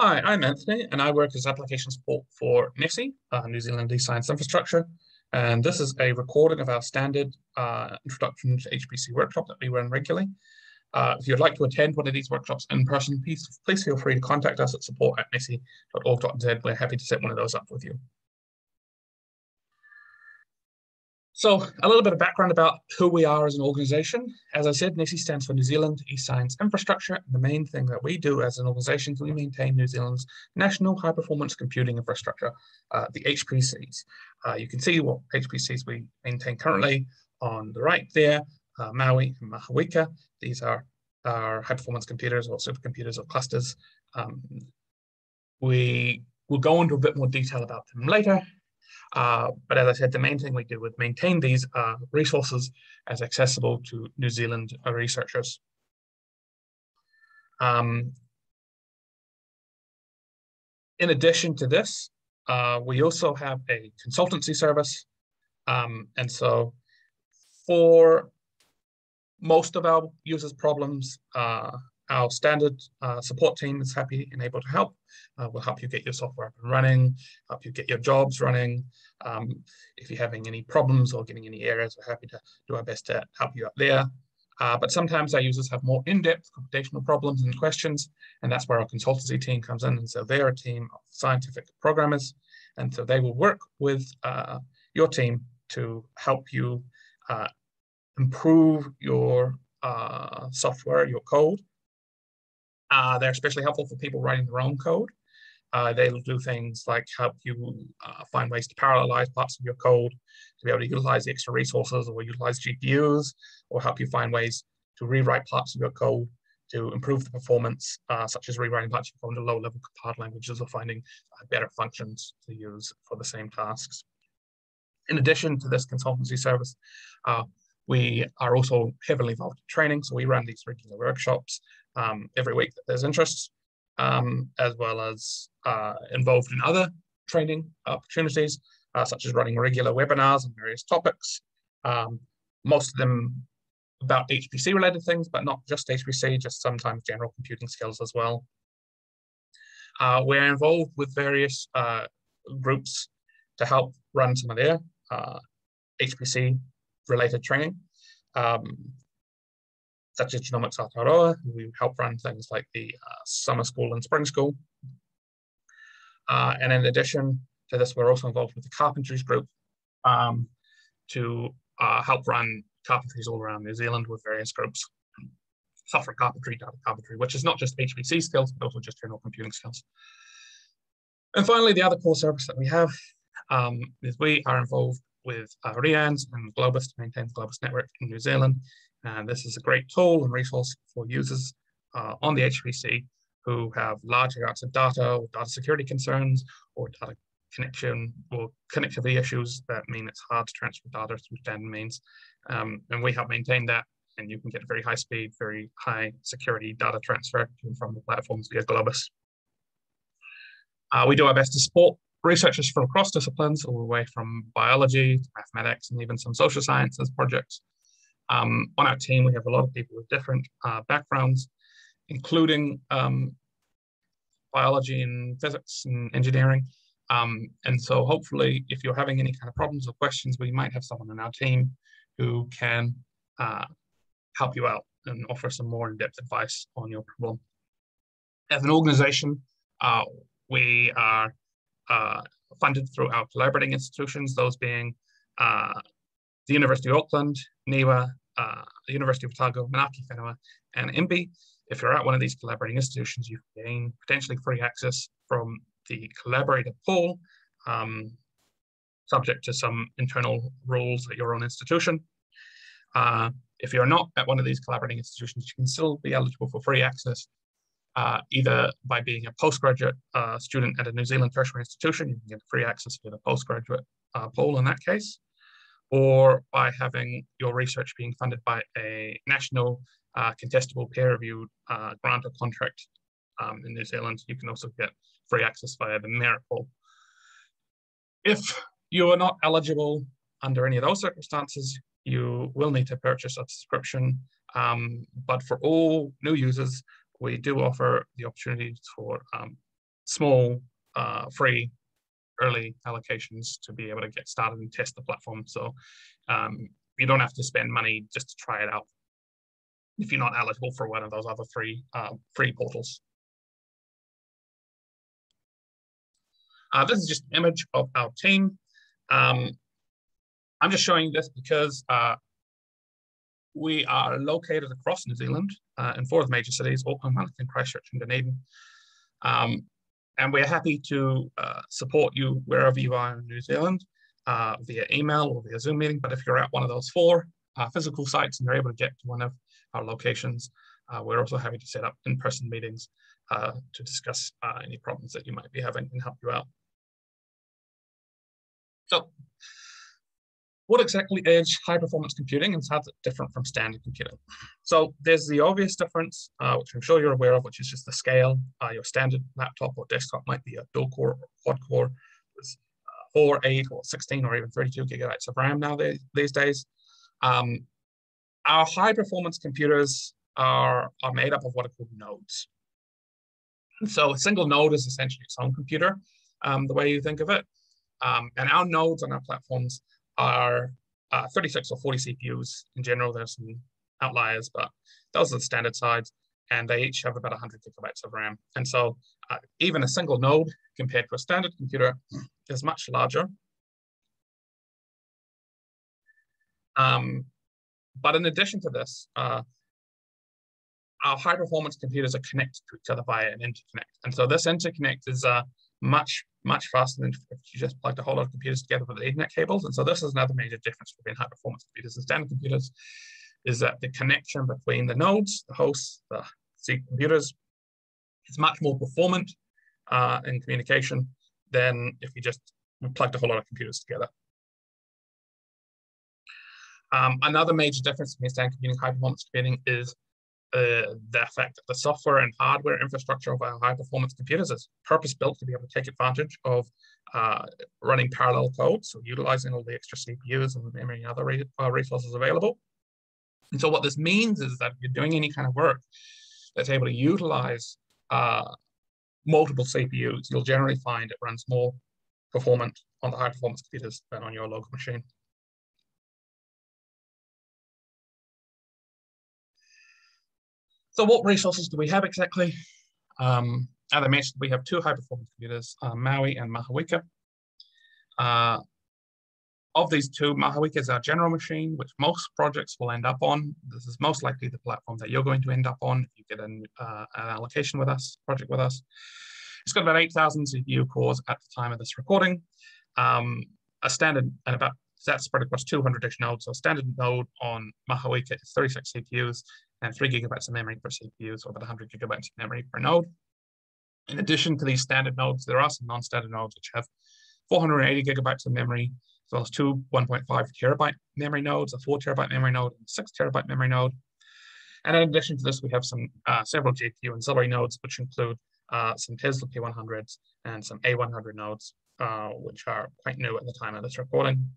Hi, I'm Anthony, and I work as application support for NeSI, uh, New Zealand e-science Infrastructure. And this is a recording of our standard uh, introduction to HPC workshop that we run regularly. Uh, if you'd like to attend one of these workshops in person, please, please feel free to contact us at support at. We're happy to set one of those up with you. So a little bit of background about who we are as an organization. As I said, NeSI stands for New Zealand eScience Infrastructure. The main thing that we do as an organization is we maintain New Zealand's national high performance computing infrastructure, uh, the HPCs. Uh, you can see what HPCs we maintain currently on the right there, uh, Maui and Mahuika. These are our high performance computers or supercomputers or clusters. Um, we will go into a bit more detail about them later. Uh, but as I said, the main thing we do is maintain these uh, resources as accessible to New Zealand researchers. Um, in addition to this, uh, we also have a consultancy service. Um, and so for most of our users' problems, uh, our standard uh, support team is happy and able to help. Uh, we'll help you get your software up and running, help you get your jobs running. Um, if you're having any problems or getting any errors, we're happy to do our best to help you out there. Uh, but sometimes our users have more in-depth computational problems and questions, and that's where our consultancy team comes in. And so they're a team of scientific programmers, and so they will work with uh, your team to help you uh, improve your uh, software, your code, uh, they're especially helpful for people writing their own code. Uh, they'll do things like help you uh, find ways to parallelize parts of your code to be able to utilize the extra resources or utilize GPUs, or help you find ways to rewrite parts of your code to improve the performance, uh, such as rewriting parts of code into low-level compiled languages or finding uh, better functions to use for the same tasks. In addition to this consultancy service, uh, we are also heavily involved in training. So we run these regular workshops um, every week that there's interest, um, as well as uh, involved in other training opportunities, uh, such as running regular webinars on various topics. Um, most of them about HPC related things, but not just HPC, just sometimes general computing skills as well. Uh, we're involved with various uh, groups to help run some of their HPC uh, related training. Um, such as Genomics Aotearoa, who help run things like the uh, summer school and spring school. Uh, and in addition to this, we're also involved with the carpentries group um, to uh, help run carpentries all around New Zealand with various groups. Software carpentry, data carpentry, which is not just HPC skills, but also just general computing skills. And finally, the other core service that we have um, is we are involved with uh, REANNZ and Globus to maintain the Globus network in New Zealand. And this is a great tool and resource for users uh, on the HPC who have large amounts of data or data security concerns or data connection or connectivity issues that mean it's hard to transfer data through standard means. Um, and we help maintain that and you can get very high speed, very high security data transfer from the platforms via Globus. Uh, we do our best to support researchers from across disciplines, all the way from biology to mathematics and even some social sciences projects. Um, on our team, we have a lot of people with different uh, backgrounds, including um, biology and physics and engineering. Um, and so hopefully, if you're having any kind of problems or questions, we might have someone on our team who can uh, help you out and offer some more in-depth advice on your problem. As an organization, uh, we are uh, funded through our collaborating institutions, those being uh, the University of Auckland, NIWA, uh, the University of Otago, Manaaki Whenua, and MB. If you're at one of these collaborating institutions, you can gain potentially free access from the collaborator pool, um, subject to some internal rules at your own institution. Uh, if you're not at one of these collaborating institutions, you can still be eligible for free access, uh, either by being a postgraduate uh, student at a New Zealand tertiary institution, you can get free access to the postgraduate uh, pool in that case, or by having your research being funded by a national uh, contestable peer-reviewed uh, grant or contract um, in New Zealand. You can also get free access via the merit pool. If you are not eligible under any of those circumstances, you will need to purchase a subscription. Um, but for all new users, we do offer the opportunity for um, small, uh, free, early allocations to be able to get started and test the platform. So um, you don't have to spend money just to try it out if you're not eligible for one of those other three uh, free portals. Uh, this is just an image of our team. Um, I'm just showing this because uh, we are located across New Zealand uh, in four of the major cities, Auckland, Wellington, Christchurch, and Dunedin. Um, and we're happy to uh, support you wherever you are in New Zealand uh, via email or via Zoom meeting. But if you're at one of those four uh, physical sites and you're able to get to one of our locations, uh, we're also happy to set up in-person meetings uh, to discuss any problems that you might be having and help you out. So what exactly is high performance computing and how is it different from standard computing? So there's the obvious difference, uh, which I'm sure you're aware of, which is just the scale. Uh, your standard laptop or desktop might be a dual core or quad core with uh, four, eight, or 16, or even 32 gigabytes of RAM now these days. Um, our high performance computers are, are made up of what are called nodes. So a single node is essentially its own computer, um, the way you think of it. Um, and our nodes on our platforms are uh, 36 or 40 CPUs. In general, there's some outliers, but those are the standard sides, and they each have about 100 gigabytes of RAM. And so uh, even a single node compared to a standard computer is much larger. Um, but in addition to this, uh, our high performance computers are connected to each other via an interconnect. And so this interconnect is uh, much, much faster than if you just plugged a whole lot of computers together with Ethernet cables. And so this is another major difference between high performance computers and standard computers is that the connection between the nodes, the hosts, the C computers is much more performant uh, in communication than if you just plugged a whole lot of computers together. Um, another major difference between standard computing and high performance computing is uh, the fact that the software and hardware infrastructure of our high performance computers is purpose built to be able to take advantage of uh, running parallel code, so utilizing all the extra CPUs and memory and other re uh, resources available. And so what this means is that if you're doing any kind of work that's able to utilize uh, multiple CPUs, you'll generally find it runs more performant on the high performance computers than on your local machine. So what resources do we have exactly? Um, as I mentioned, we have two high performance computers, uh, Maui and Mahuika. Uh, of these two, Mahuika is our general machine, which most projects will end up on. This is most likely the platform that you're going to end up on if you get an, uh, an allocation with us, project with us. It's got about 8,000 CPU cores at the time of this recording. Um, a standard, and about that's spread across 200-ish nodes. So a standard node on Mahuika is 36 CPUs and three gigabytes of memory per CPU, so about 100 gigabytes of memory per node. In addition to these standard nodes, there are some non-standard nodes which have 480 gigabytes of memory, as well as two 1.5 terabyte memory nodes, a four terabyte memory node, and a six terabyte memory node. And in addition to this, we have some uh, several GPU ancillary nodes, which include uh, some Tesla P100s and some A100 nodes, uh, which are quite new at the time of this recording.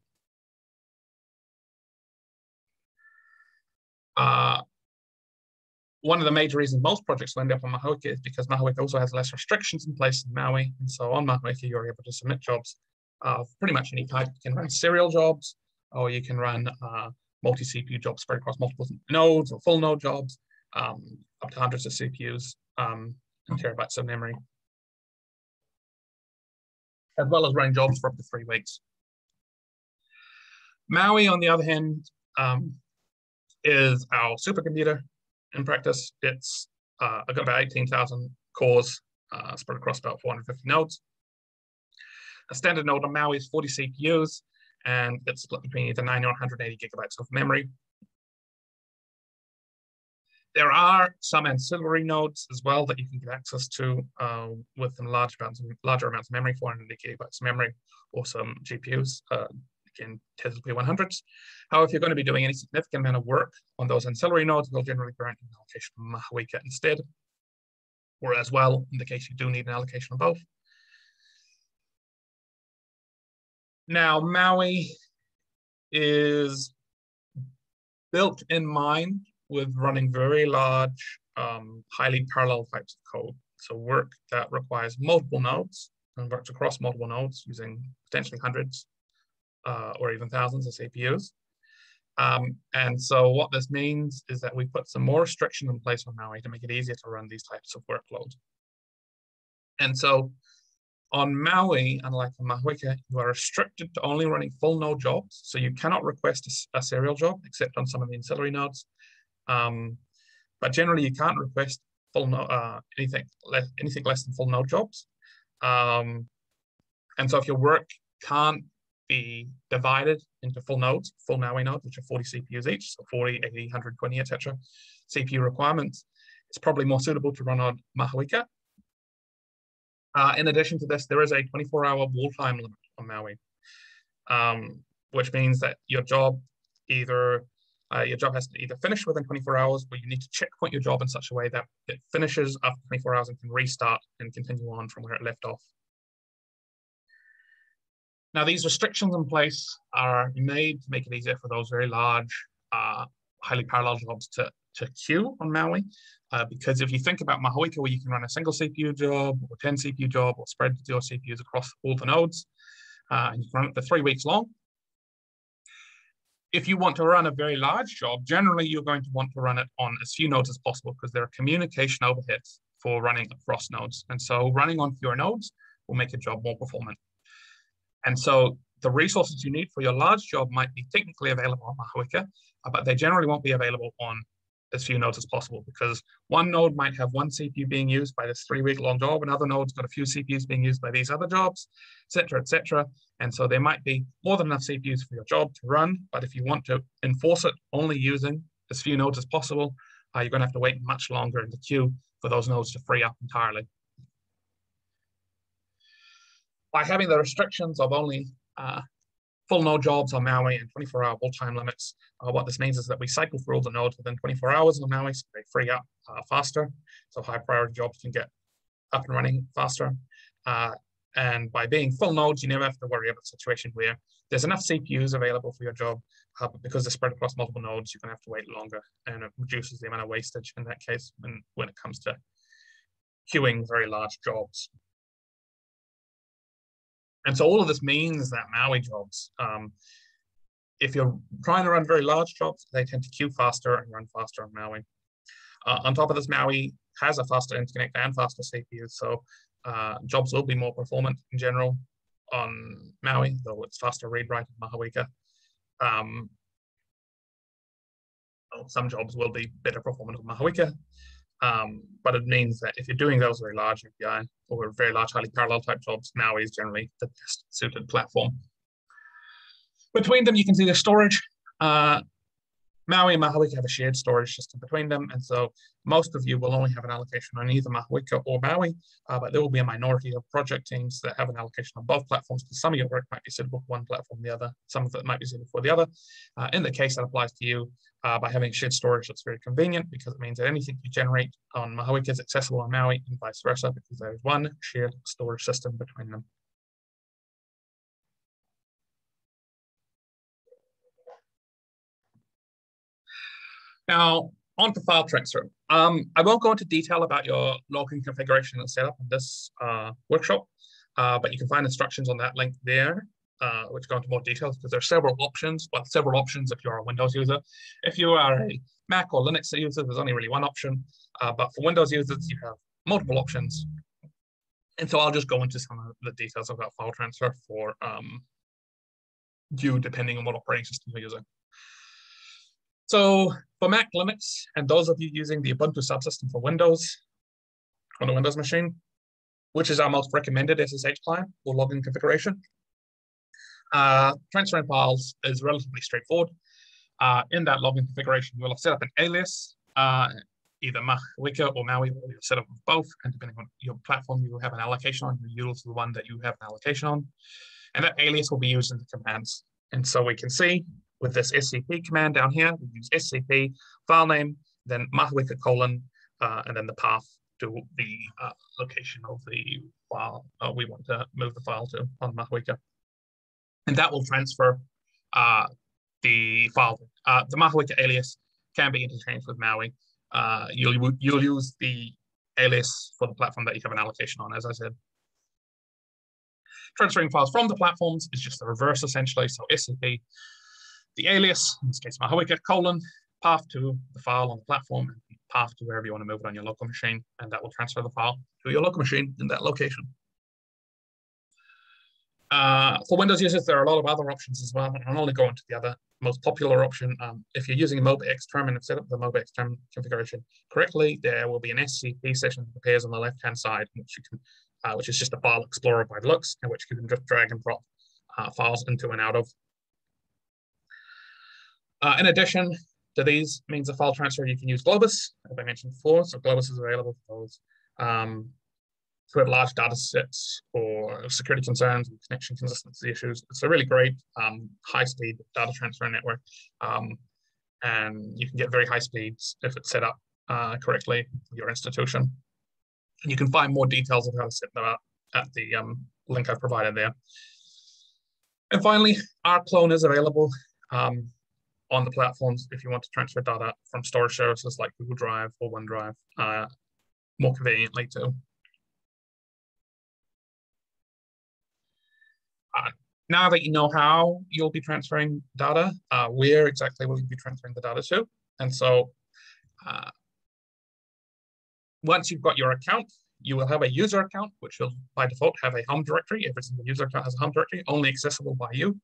Uh, one of the major reasons most projects will end up on Mahuika is because Mahuika also has less restrictions in place than Maui. And so on Mahuika, you're able to submit jobs of pretty much any type. You can run serial jobs, or you can run uh, multi-CPU jobs spread across multiple nodes or full node jobs, um, up to hundreds of CPUs um, and terabytes of memory, as well as running jobs for up to three weeks. Maui, on the other hand, um, is our supercomputer in practice. It's uh, got about 18,000 cores uh, spread across about 450 nodes. A standard node on Maui is 40 CPUs, and it's split between either 90 or 180 gigabytes of memory. There are some ancillary nodes as well that you can get access to uh, with some large amounts of, larger amounts of memory, 400 gigabytes of memory, or some GPUs, again, Tesla P100s. However, if you're going to be doing any significant amount of work on those ancillary nodes, we'll generally grant an allocation of Mahuika instead, or as well, in the case you do need an allocation of both. Now, Maui is built in mind with running very large, um, highly parallel types of code. so work that requires multiple nodes and works across multiple nodes using potentially hundreds uh, or even thousands of CPUs. Um, and so what this means is that we put some more restriction in place on Maui to make it easier to run these types of workloads. And so on Maui, unlike on Mahuika, you are restricted to only running full node jobs. So you cannot request a, a serial job except on some of the ancillary nodes. Um, but generally you can't request full uh, anything, less, anything less than full node jobs. Um, and so if your work can't be divided into full nodes, full Maui nodes, which are 40 CPUs each, so 40, 80, 120, etc. CPU requirements. It's probably more suitable to run on Mahuika. Uh, in addition to this, there is a 24-hour wall time limit on Maui, um, which means that your job either uh, your job has to either finish within 24 hours, or you need to checkpoint your job in such a way that it finishes after 24 hours and can restart and continue on from where it left off. Now, these restrictions in place are made to make it easier for those very large, uh, highly parallel jobs to, to queue on Maui. Uh, because if you think about Mahuika, where you can run a single CPU job or 10 CPU job or spread your CPUs across all the nodes, uh, and you can run it for three weeks long. If you want to run a very large job, generally you're going to want to run it on as few nodes as possible because there are communication overheads for running across nodes. And so running on fewer nodes will make a job more performant. And so the resources you need for your large job might be technically available on Mahuika, uh, but they generally won't be available on as few nodes as possible because one node might have one CPU being used by this three week long job, another node's got a few CPUs being used by these other jobs, etc., etc. And so there might be more than enough CPUs for your job to run, but if you want to enforce it only using as few nodes as possible, uh, you're going to have to wait much longer in the queue for those nodes to free up entirely by having the restrictions of only uh, full node jobs on Maui and 24 hour wall time limits, uh, what this means is that we cycle through all the nodes within 24 hours on Maui, so they free up uh, faster. So high priority jobs can get up and running faster. Uh, and by being full nodes, you never have to worry about a situation where there's enough CPUs available for your job, uh, but because they're spread across multiple nodes, you're gonna have to wait longer and it reduces the amount of wastage in that case when, when it comes to queuing very large jobs. And so all of this means that Maui jobs, um, if you're trying to run very large jobs, they tend to queue faster and run faster on Maui. Uh, on top of this, Maui has a faster interconnect and faster CPU, so uh, jobs will be more performant in general on Maui, though it's faster read-write in Mahuika. Um, some jobs will be better performant on Mahuika, um, but it means that if you're doing those very large MPI or very large highly parallel type jobs, Maui is generally the best suited platform. Between them, you can see the storage. Uh, Maui and Mahuika have a shared storage system between them. And so most of you will only have an allocation on either Mahuika or Maui, uh, but there will be a minority of project teams that have an allocation on both platforms because some of your work might be suitable for one platform or the other, some of it might be suitable for the other. Uh, in the case that applies to you, uh, by having shared storage, that's very convenient because it means that anything you generate on Mahuika is accessible on Maui and vice versa because there is one shared storage system between them. Now, on to file transfer. Um, I won't go into detail about your login configuration and setup in this uh, workshop, uh, but you can find instructions on that link there, uh, which go into more details because there are several options, well, several options if you're a Windows user. If you are a Mac or Linux user, there's only really one option, uh, but for Windows users, you have multiple options. And so I'll just go into some of the details about file transfer for um, you, depending on what operating system you're using. So for Mac Linux, and those of you using the Ubuntu subsystem for Windows on a Windows machine, which is our most recommended SSH client for login configuration, uh, transferring files is relatively straightforward. Uh, in that login configuration, you will set up an alias, uh, either Mahuika or Maui, or you'll set up both, and depending on your platform, you will have an allocation on, you use the one that you have an allocation on. And that alias will be used in the commands. And so we can see with this scp command down here, we use scp file name, then mahuika colon, uh, and then the path to the uh, location of the file uh, we want to move the file to on Mahuika. And that will transfer uh, the file. Uh, the Mahuika alias can be interchanged with Maui. Uh, you'll, you'll use the alias for the platform that you have an allocation on, as I said. Transferring files from the platforms is just the reverse essentially. So SCP, the alias, in this case, my Mahuika colon, path to the file on the platform, and path to wherever you want to move it on your local machine, and that will transfer the file to your local machine in that location. Uh, for Windows users, there are a lot of other options as well, but I'll only go into the other most popular option. Um, if you're using MobaXterm and have set up the MobaXterm configuration correctly, there will be an SCP session that appears on the left-hand side, which you can, uh, which is just a file explorer by the looks, in which you can just drag and drop uh, files into and out of. Uh, in addition to these means of file transfer, you can use Globus, as I mentioned before. So Globus is available for those um, who have large data sets or security concerns and connection consistency issues. It's a really great um, high-speed data transfer network. Um, and you can get very high speeds if it's set up uh, correctly your institution. And you can find more details of how to set that up at the um, link I've provided there. And finally, rclone is available um, on the platforms if you want to transfer data from storage services like Google Drive or OneDrive uh, more conveniently too. Uh, now that you know how you'll be transferring data, uh, where exactly will you be transferring the data to? And so uh, once you've got your account, you will have a user account, which will by default have a home directory. Every single user account has a home directory, only accessible by you.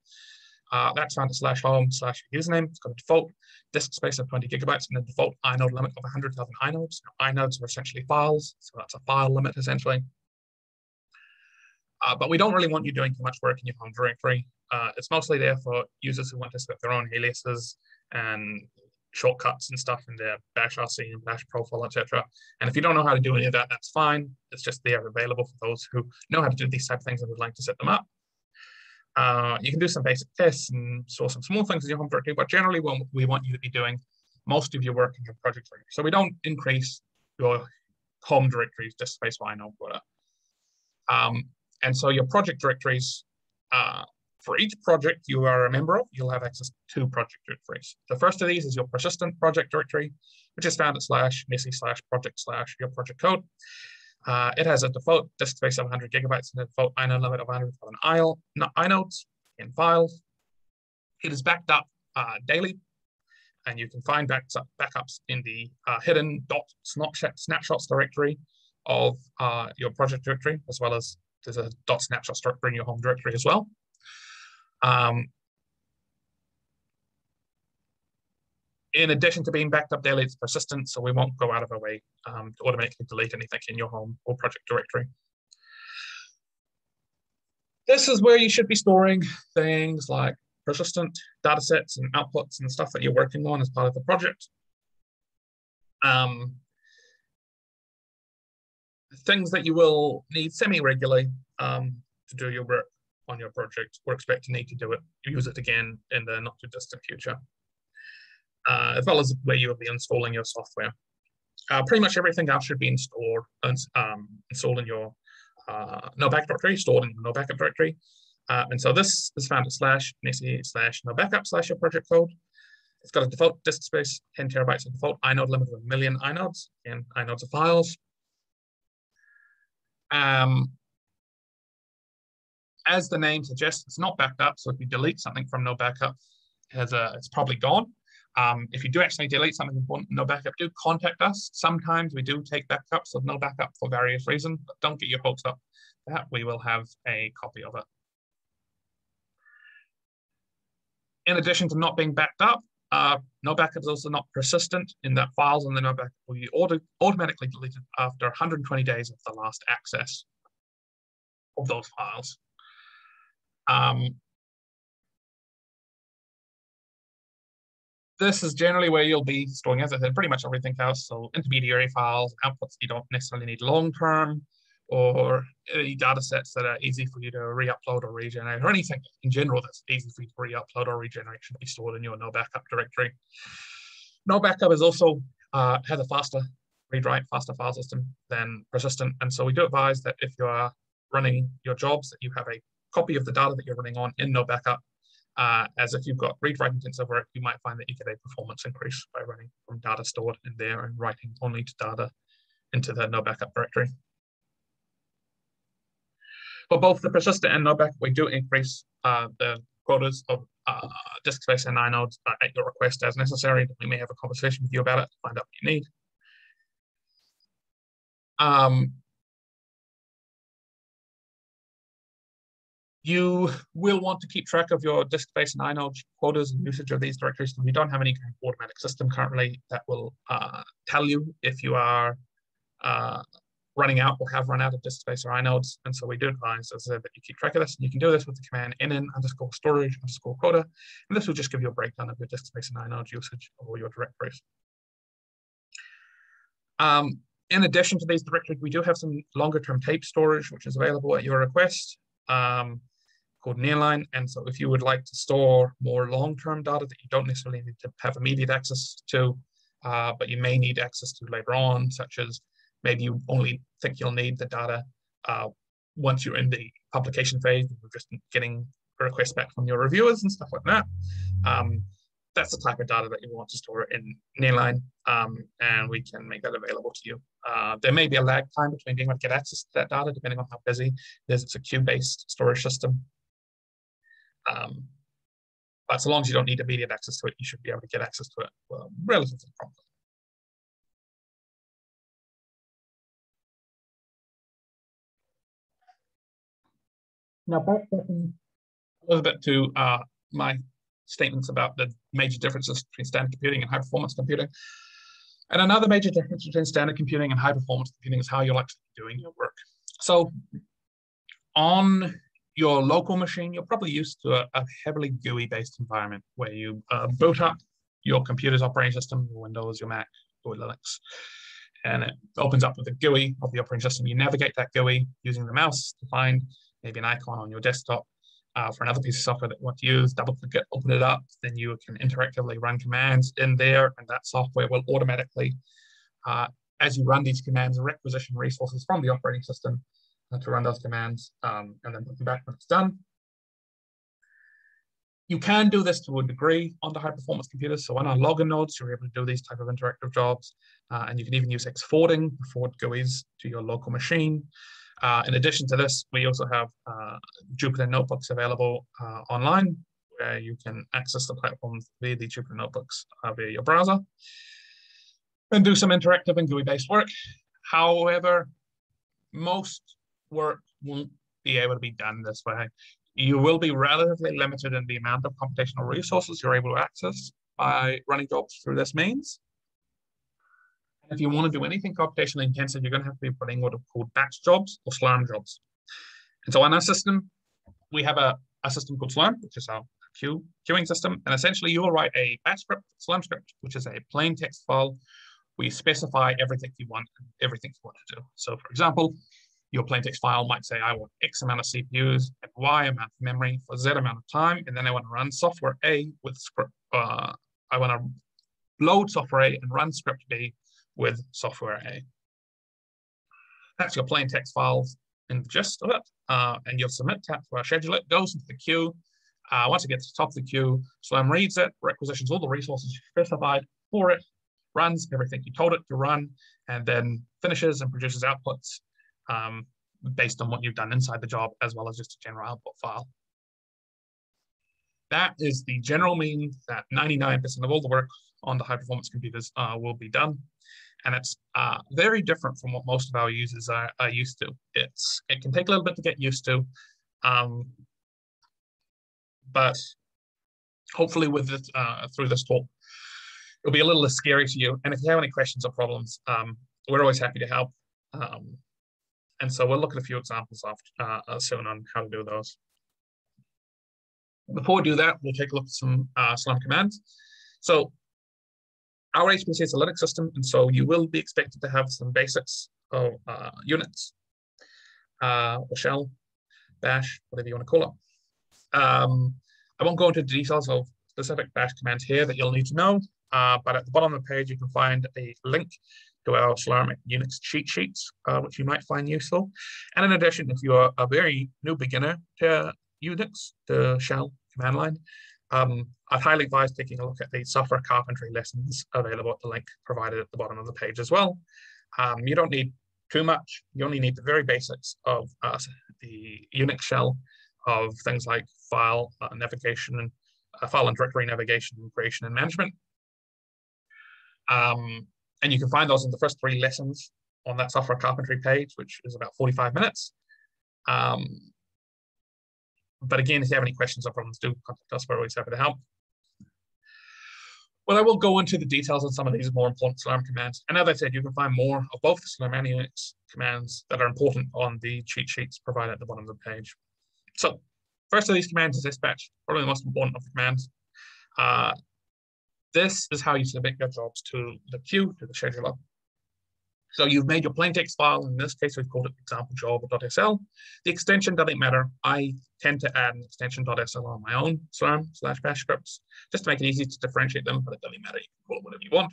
Uh, that's found slash home slash username. It's got a default disk space of 20 gigabytes and a default inode limit of 100,000 inodes. Now, inodes are essentially files, so that's a file limit essentially. Uh, but we don't really want you doing too much work in your home directory. Uh, it's mostly there for users who want to set their own aliases and shortcuts and stuff in their bash RC and bash profile, etc. And if you don't know how to do any of that, that's fine. It's just there available for those who know how to do these type of things and would like to set them up. Uh, you can do some basic tests and sort some small things in your home directory, but generally we want you to be doing most of your work in your project directory. So we don't increase your home directories just space why no quota. Um, and so your project directories, uh, for each project you are a member of, you'll have access to two project directories. The first of these is your persistent project directory, which is found at slash nesi slash project slash your project code. Uh, it has a default disk space of 100 gigabytes and a default inode limit of 100,000 inodes in files. It is backed up uh, daily, and you can find backs up, backups in the uh, hidden dot snapshots directory of uh, your project directory, as well as there's a dot snapshots directory in your home directory as well. Um, in addition to being backed up daily, it's persistent, so we won't go out of our way um, to automatically delete anything in your home or project directory. This is where you should be storing things like persistent data sets and outputs and stuff that you're working on as part of the project. Um, things that you will need semi-regularly um, to do your work on your project or expect to need to do it, use it again in the not too distant future uh, as well as where you will be installing your software. Uh, pretty much everything else should be installed um, installed in your uh, no backup directory, stored in the no backup directory. Uh, and so this is found at slash nesi slash no backup slash your project code. It's got a default disk space, 10 terabytes, a default inode limit of a million inodes, and inodes of files. Um, as the name suggests, it's not backed up. So if you delete something from no backup, it has a, it's probably gone. Um, if you do actually delete something important, no backup, do contact us. Sometimes we do take backups of no backup for various reasons, but don't get your hopes up that we will have a copy of it. In addition to not being backed up, uh, no backup is also not persistent in that files on the no backup will be auto automatically deleted after 120 days of the last access of those files. Um, this is generally where you'll be storing, as I said, pretty much everything else. So intermediary files, outputs you don't necessarily need long-term, or any data sets that are easy for you to re-upload or regenerate, or anything in general that's easy for you to re-upload or regenerate should be stored in your no backup directory. No backup is also uh, has a faster read-write, faster file system than persistent. And so we do advise that if you are running your jobs, that you have a copy of the data that you're running on in no backup uh, as if you've got read-write intensive work, you might find that you get a performance increase by running from data stored in there and writing only to data into the no backup directory. For both the persistent and no backup, we do increase uh, the quotas of uh, disk space and inodes uh, at your request as necessary. We may have a conversation with you about it, to find out what you need. Um, you will want to keep track of your disk space and inode quotas and usage of these directories. We don't have any automatic system currently that will uh, tell you if you are uh, running out or have run out of disk space or inodes. And so we do advise, as that you keep track of this. And you can do this with the command nn underscore storage underscore quota. And this will just give you a breakdown of your disk space and inode usage all your directories. Um, in addition to these directories, we do have some longer term tape storage, which is available at your request. Um, called Nearline. And so if you would like to store more long-term data that you don't necessarily need to have immediate access to, uh, but you may need access to later on, such as maybe you only think you'll need the data uh, once you're in the publication phase, you're just getting requests back from your reviewers and stuff like that. Um, that's the type of data that you want to store in Nearline, um, and we can make that available to you. Uh, there may be a lag time between being able to get access to that data, depending on how busy it is. It's a queue-based storage system. Um, but so long as you don't need immediate access to it, you should be able to get access to it well, relatively promptly. Now backtracking a little bit to uh, my statements about the major differences between standard computing and high performance computing. And another major difference between standard computing and high performance computing is how you're actually doing your work. So on your local machine, you're probably used to a, a heavily GUI based environment where you uh, boot up your computer's operating system, your Windows, your Mac, or Linux. And it opens up with the GUI of the operating system. You navigate that GUI using the mouse to find maybe an icon on your desktop uh, for another piece of software that you want to use, double click it, open it up, then you can interactively run commands in there, and that software will automatically, uh, as you run these commands, requisition resources from the operating system to run those commands um, and then put them back when it's done. You can do this to a degree on the high performance computers. So on our login nodes, you're able to do these type of interactive jobs. Uh, and you can even use exporting forward GUIs to your local machine. Uh, in addition to this, we also have uh, Jupyter notebooks available uh, online where you can access the platform via the Jupyter notebooks uh, via your browser and do some interactive and GUI-based work. However, most work won't be able to be done this way. You will be relatively limited in the amount of computational resources you're able to access by running jobs through this means. If you want to do anything computationally intensive, you're going to have to be running what are called batch jobs or Slurm jobs. And so on our system, we have a, a system called Slurm, which is our queue, queuing system. And essentially you will write a batch script, Slurm script, which is a plain text file. We specify everything you want, everything you want to do. So for example, your plaintext file might say, I want X amount of CPUs and Y amount of memory for Z amount of time. And then I want to run software A with script, uh, I want to load software A and run script B with software A. That's your plain text files in the gist of it. Uh, and you'll submit tap to our schedule. It goes into the queue. Uh, once it gets to the top of the queue, Slurm reads it, requisitions all the resources you specified for it, runs everything you told it to run, and then finishes and produces outputs um, based on what you've done inside the job, as well as just a general output file. That is the general mean that 99% of all the work on the high performance computers uh, will be done. And it's uh, very different from what most of our users are, are, used to. It's It can take a little bit to get used to, um, but hopefully with it, uh, through this talk, it'll be a little less scary to you. And if you have any questions or problems, um, we're always happy to help. Um, and so we'll look at a few examples of, uh, soon on how to do those. Before we do that, we'll take a look at some uh, commands. So our HPC is a Linux system, and so you will be expected to have some basics of uh, Unix, uh, or shell, bash, whatever you want to call it. Um, I won't go into the details of specific bash commands here that you'll need to know, uh, but at the bottom of the page, you can find a link to our Slurm Unix cheat sheets, uh, which you might find useful. And in addition, if you're a very new beginner to Unix, the shell command line, um, I'd highly advise taking a look at the software carpentry lessons available at the link provided at the bottom of the page as well. Um, you don't need too much. You only need the very basics of uh, the Unix shell of things like file uh, navigation uh, file and directory navigation, creation and management. Um, and you can find those in the first three lessons on that software carpentry page, which is about 45 minutes. Um, but again, if you have any questions or problems, do contact us. We're always happy to help. Well, I will go into the details on some of these more important Slurm commands. And as I said, you can find more of both the Slurm and Unix commands that are important on the cheat sheets provided at the bottom of the page. So first of these commands is sbatch, probably the most important of the commands. Uh, this is how you submit your jobs to the queue, to the scheduler. So you've made your plain text file. In this case, we've called it example job.sl. The extension doesn't matter. I tend to add an extension.sl on my own slurm slash bash scripts just to make it easy to differentiate them, but it doesn't matter. You can call it whatever you want.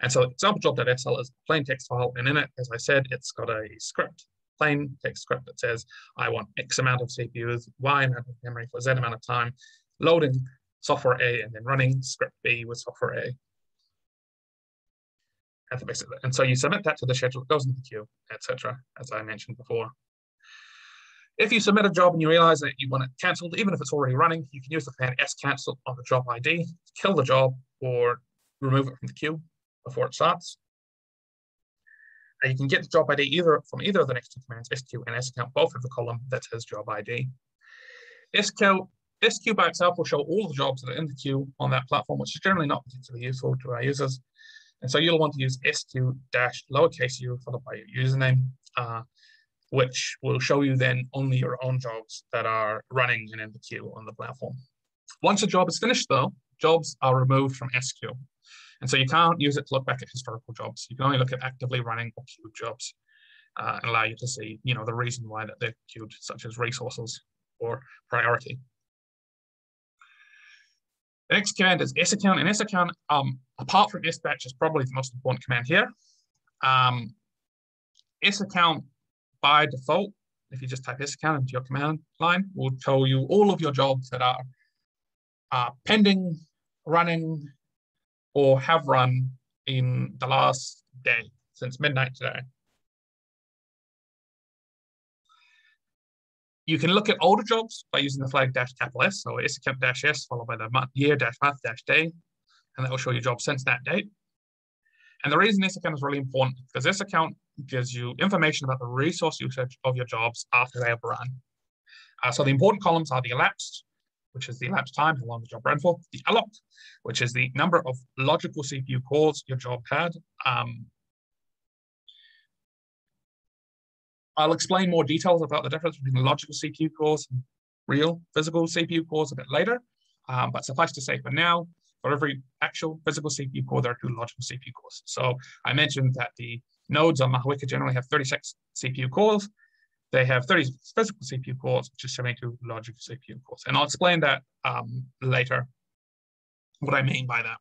And so example job.sl is a plain text file. And in it, as I said, it's got a script, plain text script that says, I want X amount of CPUs, Y amount of memory for Z amount of time, loading software A and then running script B with software A. And, and so you submit that to the schedule, it goes into the queue, etc., as I mentioned before. If you submit a job and you realize that you want it canceled, even if it's already running, you can use the command S cancel on the job ID kill the job or remove it from the queue before it starts. And you can get the job ID either from either of the next two commands, sq and scount, both of the column that says job ID. sq SQ by itself will show all the jobs that are in the queue on that platform, which is generally not particularly useful to our users. And so you'll want to use SQ dash lowercase u followed by your username, uh, which will show you then only your own jobs that are running and in the queue on the platform. Once a job is finished though, jobs are removed from SQ. And so you can't use it to look back at historical jobs. You can only look at actively running or queued jobs uh, and allow you to see, you know, the reason why that they're queued, such as resources or priority. The next command is saccount, and saccount, um, apart from sbatch, is probably the most important command here. Um, saccount by default, if you just type saccount into your command line, will tell you all of your jobs that are uh, pending, running, or have run in the last day since midnight today. You can look at older jobs by using the flag dash capital S, so saccount dash S followed by the month, year dash month dash day, and that will show you jobs since that date. And the reason this account is really important because this account gives you information about the resource usage of your jobs after they have run. Uh, so the important columns are the elapsed, which is the elapsed time, how long the job ran for, the alloc, which is the number of logical CPU cores your job had, um, I'll explain more details about the difference between logical CPU cores and real physical CPU cores a bit later. Um, but suffice to say for now, for every actual physical CPU core, there are two logical CPU cores. So I mentioned that the nodes on Mahuika generally have 36 CPU cores. They have 30 physical CPU cores, which is 72 logical CPU cores. And I'll explain that um, later, what I mean by that.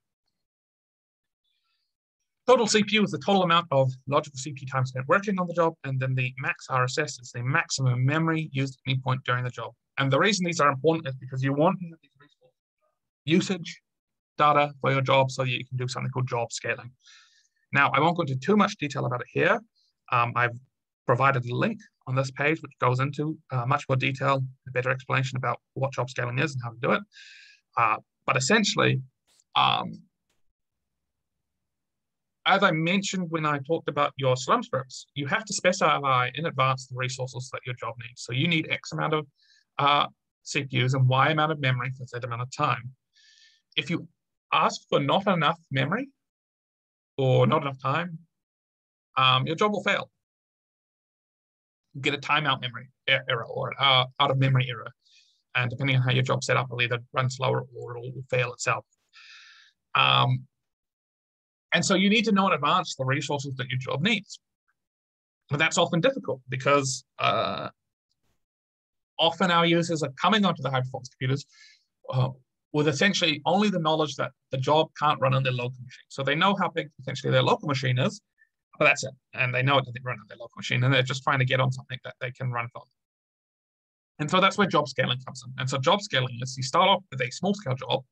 Total CPU is the total amount of logical CPU time spent working on the job, and then the max RSS is the maximum memory used at any point during the job. And the reason these are important is because you want usage data for your job so you can do something called job scaling. Now, I won't go into too much detail about it here. Um, I've provided a link on this page which goes into uh, much more detail, a better explanation about what job scaling is and how to do it. Uh, but essentially, um, as I mentioned when I talked about your Slurm scripts, you have to specify in advance the resources that your job needs. So you need X amount of uh, CPUs and Y amount of memory for that amount of time. If you ask for not enough memory or not enough time, um, your job will fail. You get a timeout memory error or uh, out of memory error. And depending on how your job's set up, it'll either run slower or it will fail itself. Um, and so you need to know in advance the resources that your job needs. But that's often difficult because uh, often our users are coming onto the high performance computers uh, with essentially only the knowledge that the job can't run on their local machine. So they know how big potentially their local machine is, but that's it. And they know it doesn't run on their local machine and they're just trying to get on something that they can run on. And so that's where job scaling comes in. And so job scaling is you start off with a small scale job,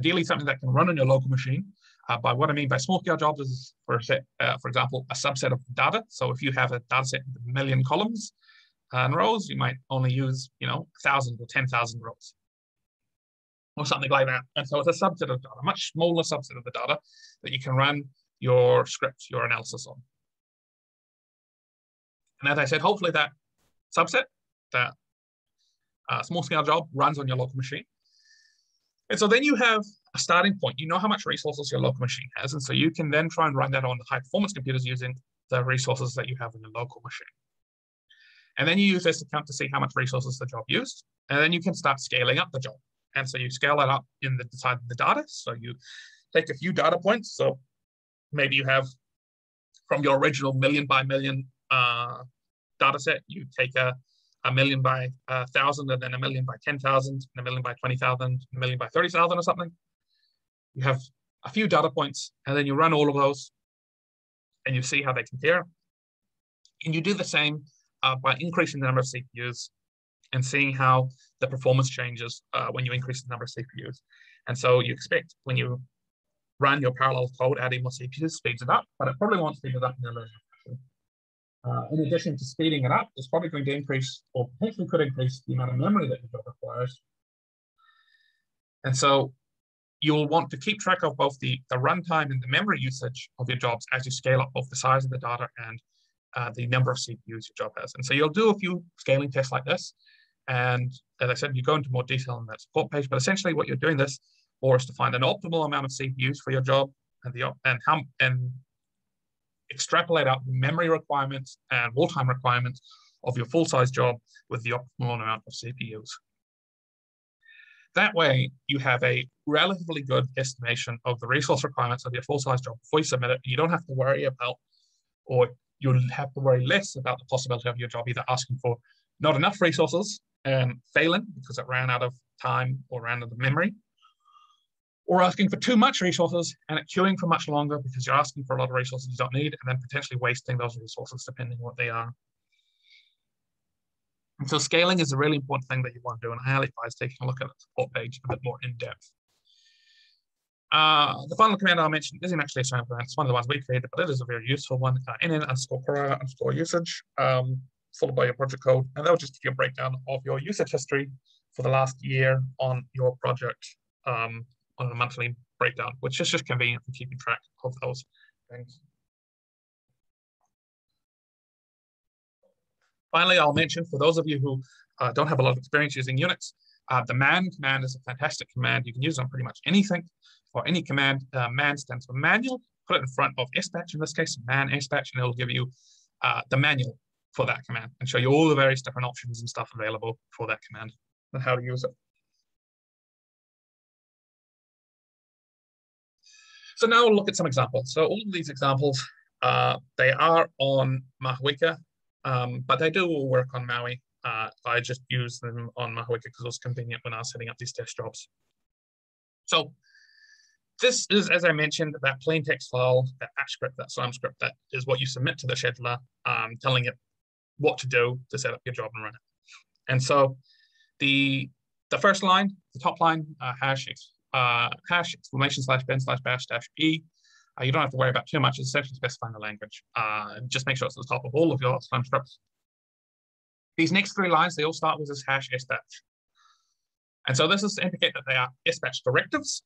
ideally something that can run on your local machine, Uh, by what I mean by small scale jobs is, for, uh, for example, a subset of data. So if you have a data set with a million columns and rows, you might only use, you know, 1,000 or 10,000 rows or something like that. And so it's a subset of data, a much smaller subset of the data that you can run your script, your analysis on. And as I said, hopefully that subset, that uh, small scale job runs on your local machine. And so then you have a starting point. You know how much resources your local machine has. And so you can then try and run that on the high performance computers using the resources that you have in your local machine. And then you use this to count to see how much resources the job used. And then you can start scaling up the job. And so you scale that up in the side of the data. So you take a few data points. So maybe you have from your original million by million uh, data set, you take a, a million by a thousand and then a million by 10,000 and a million by 20,000, a million by 30,000 or something. You have a few data points and then you run all of those and you see how they compare. And you do the same uh, by increasing the number of CPUs and seeing how the performance changes uh, when you increase the number of CPUs. And so you expect when you run your parallel code, adding more CPUs speeds it up, but it probably won't speed it up in a linear. Uh, in addition to speeding it up, it's probably going to increase or potentially could increase the amount of memory that your job requires. And so you'll want to keep track of both the, the runtime and the memory usage of your jobs as you scale up both the size of the data and uh, the number of CPUs your job has. And so you'll do a few scaling tests like this. And as I said, you go into more detail on that support page, but essentially what you're doing this for is to find an optimal amount of CPUs for your job and the and how and extrapolate out the memory requirements and wall time requirements of your full-size job with the optimal amount of CPUs. That way, you have a relatively good estimation of the resource requirements of your full-size job before you submit it. You don't have to worry about, or you'll have to worry less about the possibility of your job either asking for not enough resources and failing because it ran out of time or ran out of memory, or asking for too much resources and queuing for much longer because you're asking for a lot of resources you don't need and then potentially wasting those resources depending on what they are. And so scaling is a really important thing that you want to do and I highly advise taking a look at the support page a bit more in depth. Uh, the final command I'll mention isn't actually a Slurm command. It's one of the ones we created, but it is a very useful one. Uh, nn underscore para underscore usage, um, followed by your project code. And that'll just give you a breakdown of your usage history for the last year on your project. Um, on a monthly breakdown, which is just convenient for keeping track of those things. Finally, I'll mention for those of you who uh, don't have a lot of experience using Unix, uh, the man command is a fantastic command. You can use it on pretty much anything or any command. Uh, man stands for manual. Put it in front of sbatch in this case, man sbatch, and it'll give you uh, the manual for that command and show you all the various different options and stuff available for that command and how to use it. So now we'll look at some examples. So all of these examples, uh, they are on Mahuika, um, but they do all work on Maui. Uh, I just use them on Mahuika because it was convenient when I was setting up these test jobs. So this is, as I mentioned, that plain text file, that bash script, that Slurm script, that is what you submit to the scheduler, um, telling it what to do to set up your job and run it. And so the the first line, the top line, uh, hash uh, hash exclamation slash bin slash bash dash e. Uh, you don't have to worry about too much. It's essentially specifying the language. Uh, just make sure it's at the top of all of your Slurm scripts. These next three lines, they all start with this hash sbatch. And so this is to indicate that they are sbatch directives,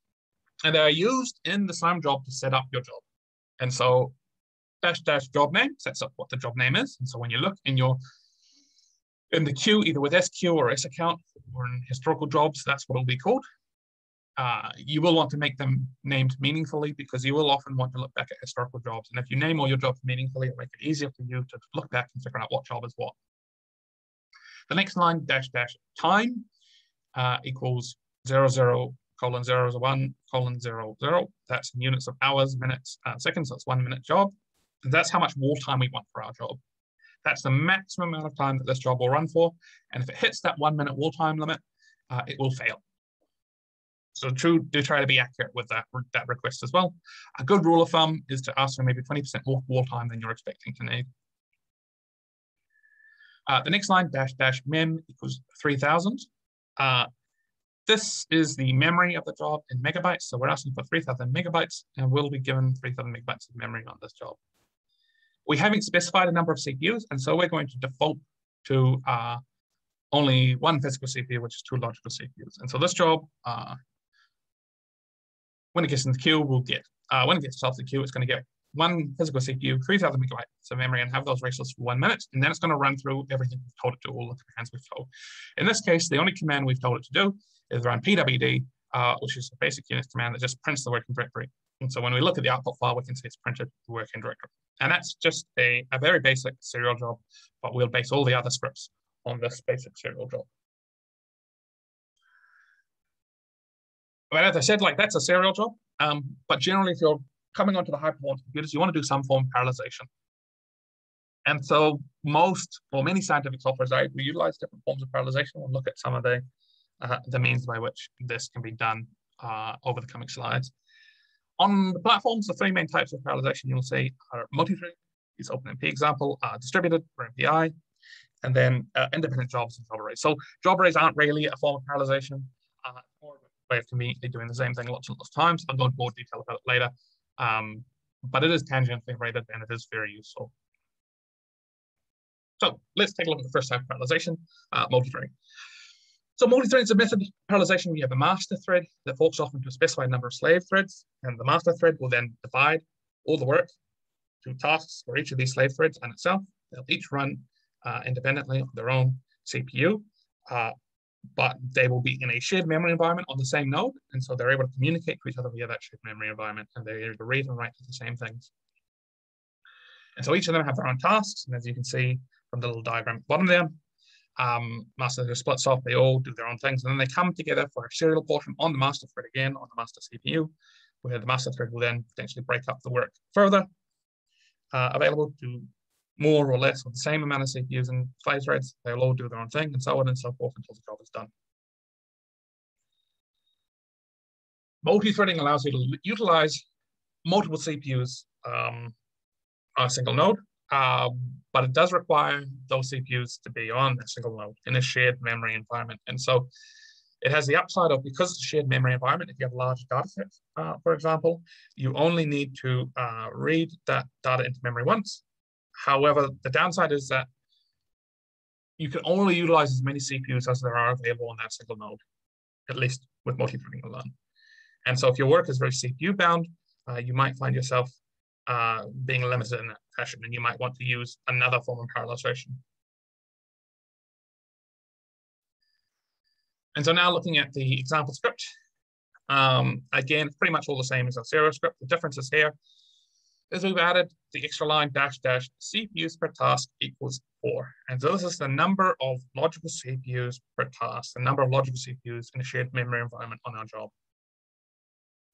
and they are used in the Slurm job to set up your job. And so dash dash job name sets up what the job name is. And so when you look in your in the queue, either with squeue or sacct or in historical jobs, that's what it'll be called. Uh, you will want to make them named meaningfully because you will often want to look back at historical jobs. And if you name all your jobs meaningfully, it'll make it easier for you to look back and figure out what job is what. The next line, dash dash time, uh, equals zero zero colon zero one colon zero zero. That's in units of hours, minutes, uh, seconds. That's one minute job. And that's how much wall time we want for our job. That's the maximum amount of time that this job will run for. And if it hits that one minute wall time limit, uh, it will fail. So true, do try to be accurate with that, that request as well. A good rule of thumb is to ask for maybe 20% more wall time than you're expecting to need. Uh, the next line, dash dash mem equals 3000. Uh, this is the memory of the job in megabytes. So we're asking for 3000 megabytes and we'll be given 3000 megabytes of memory on this job. We haven't specified a number of CPUs, and so we're going to default to uh, only one physical CPU, which is two logical CPUs. And so this job, uh, when it gets in the queue, we'll get, uh, when it gets off the queue, it's going to get one physical CPU, 3000 megabytes of memory, and have those ratios for one minute. And then it's going to run through everything we've told it to, all the commands we've told. In this case, the only command we've told it to do is run pwd, uh, which is a basic Unix command that just prints the working directory. And so when we look at the output file, we can see it's printed the working directory. And that's just a, a very basic serial job, but we'll base all the other scripts on this basic serial job. But as I said, like that's a serial job. Um, but generally, if you're coming onto the high performance computers, you want to do some form of parallelization. And so most or many scientific softwares are able to utilize different forms of parallelization. We'll look at some of the, uh, the means by which this can be done uh, over the coming slides. On the platforms, the three main types of parallelization you'll see are multi-thread, its OpenMP example, uh, distributed or MPI, and then uh, independent jobs and job arrays. So job arrays aren't really a form of parallelization, uh, more of a way of conveniently doing the same thing lots and lots of times. I'll go into more detail about it later. Um, but it is tangentially related and it is very useful. So let's take a look at the first type of parallelization, uh, multi-threading. So multi-thread is a method of parallelization where you have a master thread that forks off into a specified number of slave threads, and the master thread will then divide all the work to tasks for each of these slave threads and itself. They'll each run uh, independently on their own CPU. Uh, but they will be in a shared memory environment on the same node. And so they're able to communicate to each other via that shared memory environment, and they're able to read and write to the same things. And so each of them have their own tasks. And as you can see from the little diagram at the bottom there, um, master thread splits off, they all do their own things, and then they come together for a serial portion on the master thread again, on the master CPU, where the master thread will then potentially break up the work further, uh, available to more or less or the same amount of CPUs and slave threads. They'll all do their own thing and so on and so forth until the job is done. Multi-threading allows you to utilize multiple CPUs um, on a single node, uh, but it does require those CPUs to be on a single node in a shared memory environment. And so it has the upside of because it's a shared memory environment, if you have large data sets, uh, for example, you only need to uh, read that data into memory once However, the downside is that you can only utilize as many CPUs as there are available on that single node, at least with multi-threading alone. And so if your work is very CPU bound, uh, you might find yourself uh, being limited in that fashion, and you might want to use another form of parallelization. And so now looking at the example script, um, again, pretty much all the same as our serial script. The difference is here is we've added the extra line dash dash CPUs per task equals four. And so this is the number of logical CPUs per task, the number of logical CPUs in a shared memory environment on our job.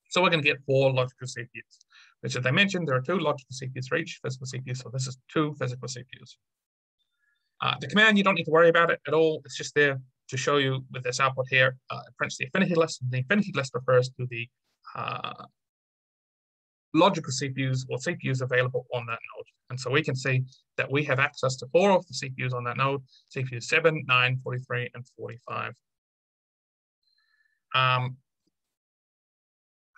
So we're going to get four logical CPUs, which as I mentioned, there are two logical CPUs for each physical CPU. So this is two physical CPUs. Uh, the command, you don't need to worry about it at all. It's just there to show you with this output here, uh, it prints the affinity list. The affinity list refers to the uh, logical CPUs or CPUs available on that node. And so we can see that we have access to four of the CPUs on that node, CPU 7, 9, 43, and 45. Um,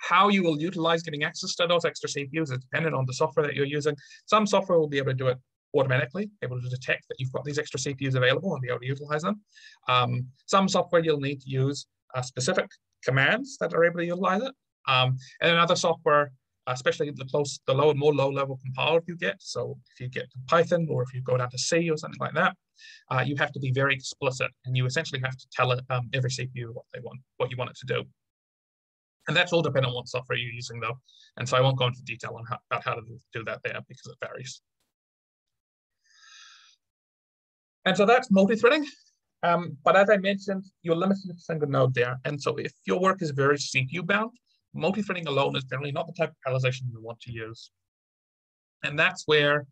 how you will utilize getting access to those extra CPUs is dependent on the software that you're using. Some software will be able to do it automatically, able to detect that you've got these extra CPUs available and be able to utilize them. Um, some software you'll need to use uh, specific commands that are able to utilize it. Um, and another software especially the close, the lower, more low-level compiler you get. So if you get to Python or if you go down to C or something like that, uh, you have to be very explicit, and you essentially have to tell it um, every CPU what they want, what you want it to do. And that's all dependent on what software you're using, though. And so I won't go into detail on how, about how to do that there because it varies. And so that's multi-threading. Um, but as I mentioned, you're limited to a single node there. And so if your work is very CPU bound, multi-threading alone is generally not the type of parallelization you want to use. And that's where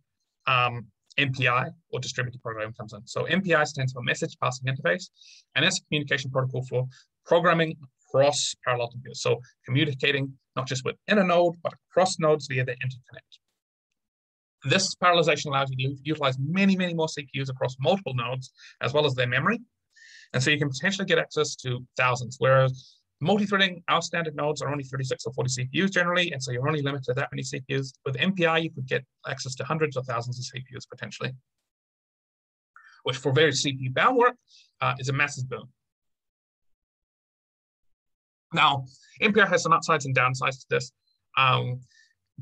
um, MPI or distributed program comes in. So MPI stands for Message Passing Interface, and it's a communication protocol for programming across parallel computers. So communicating not just within a node, but across nodes via the interconnect. This parallelization allows you to utilize many, many more CPUs across multiple nodes, as well as their memory. And so you can potentially get access to thousands, whereas multi-threading, our standard nodes are only 36 or 40 CPUs generally, and so you're only limited to that many CPUs. With MPI, you could get access to hundreds or thousands of CPUs potentially, which for very CPU bound work uh, is a massive boon. Now, MPI has some upsides and downsides to this. Um,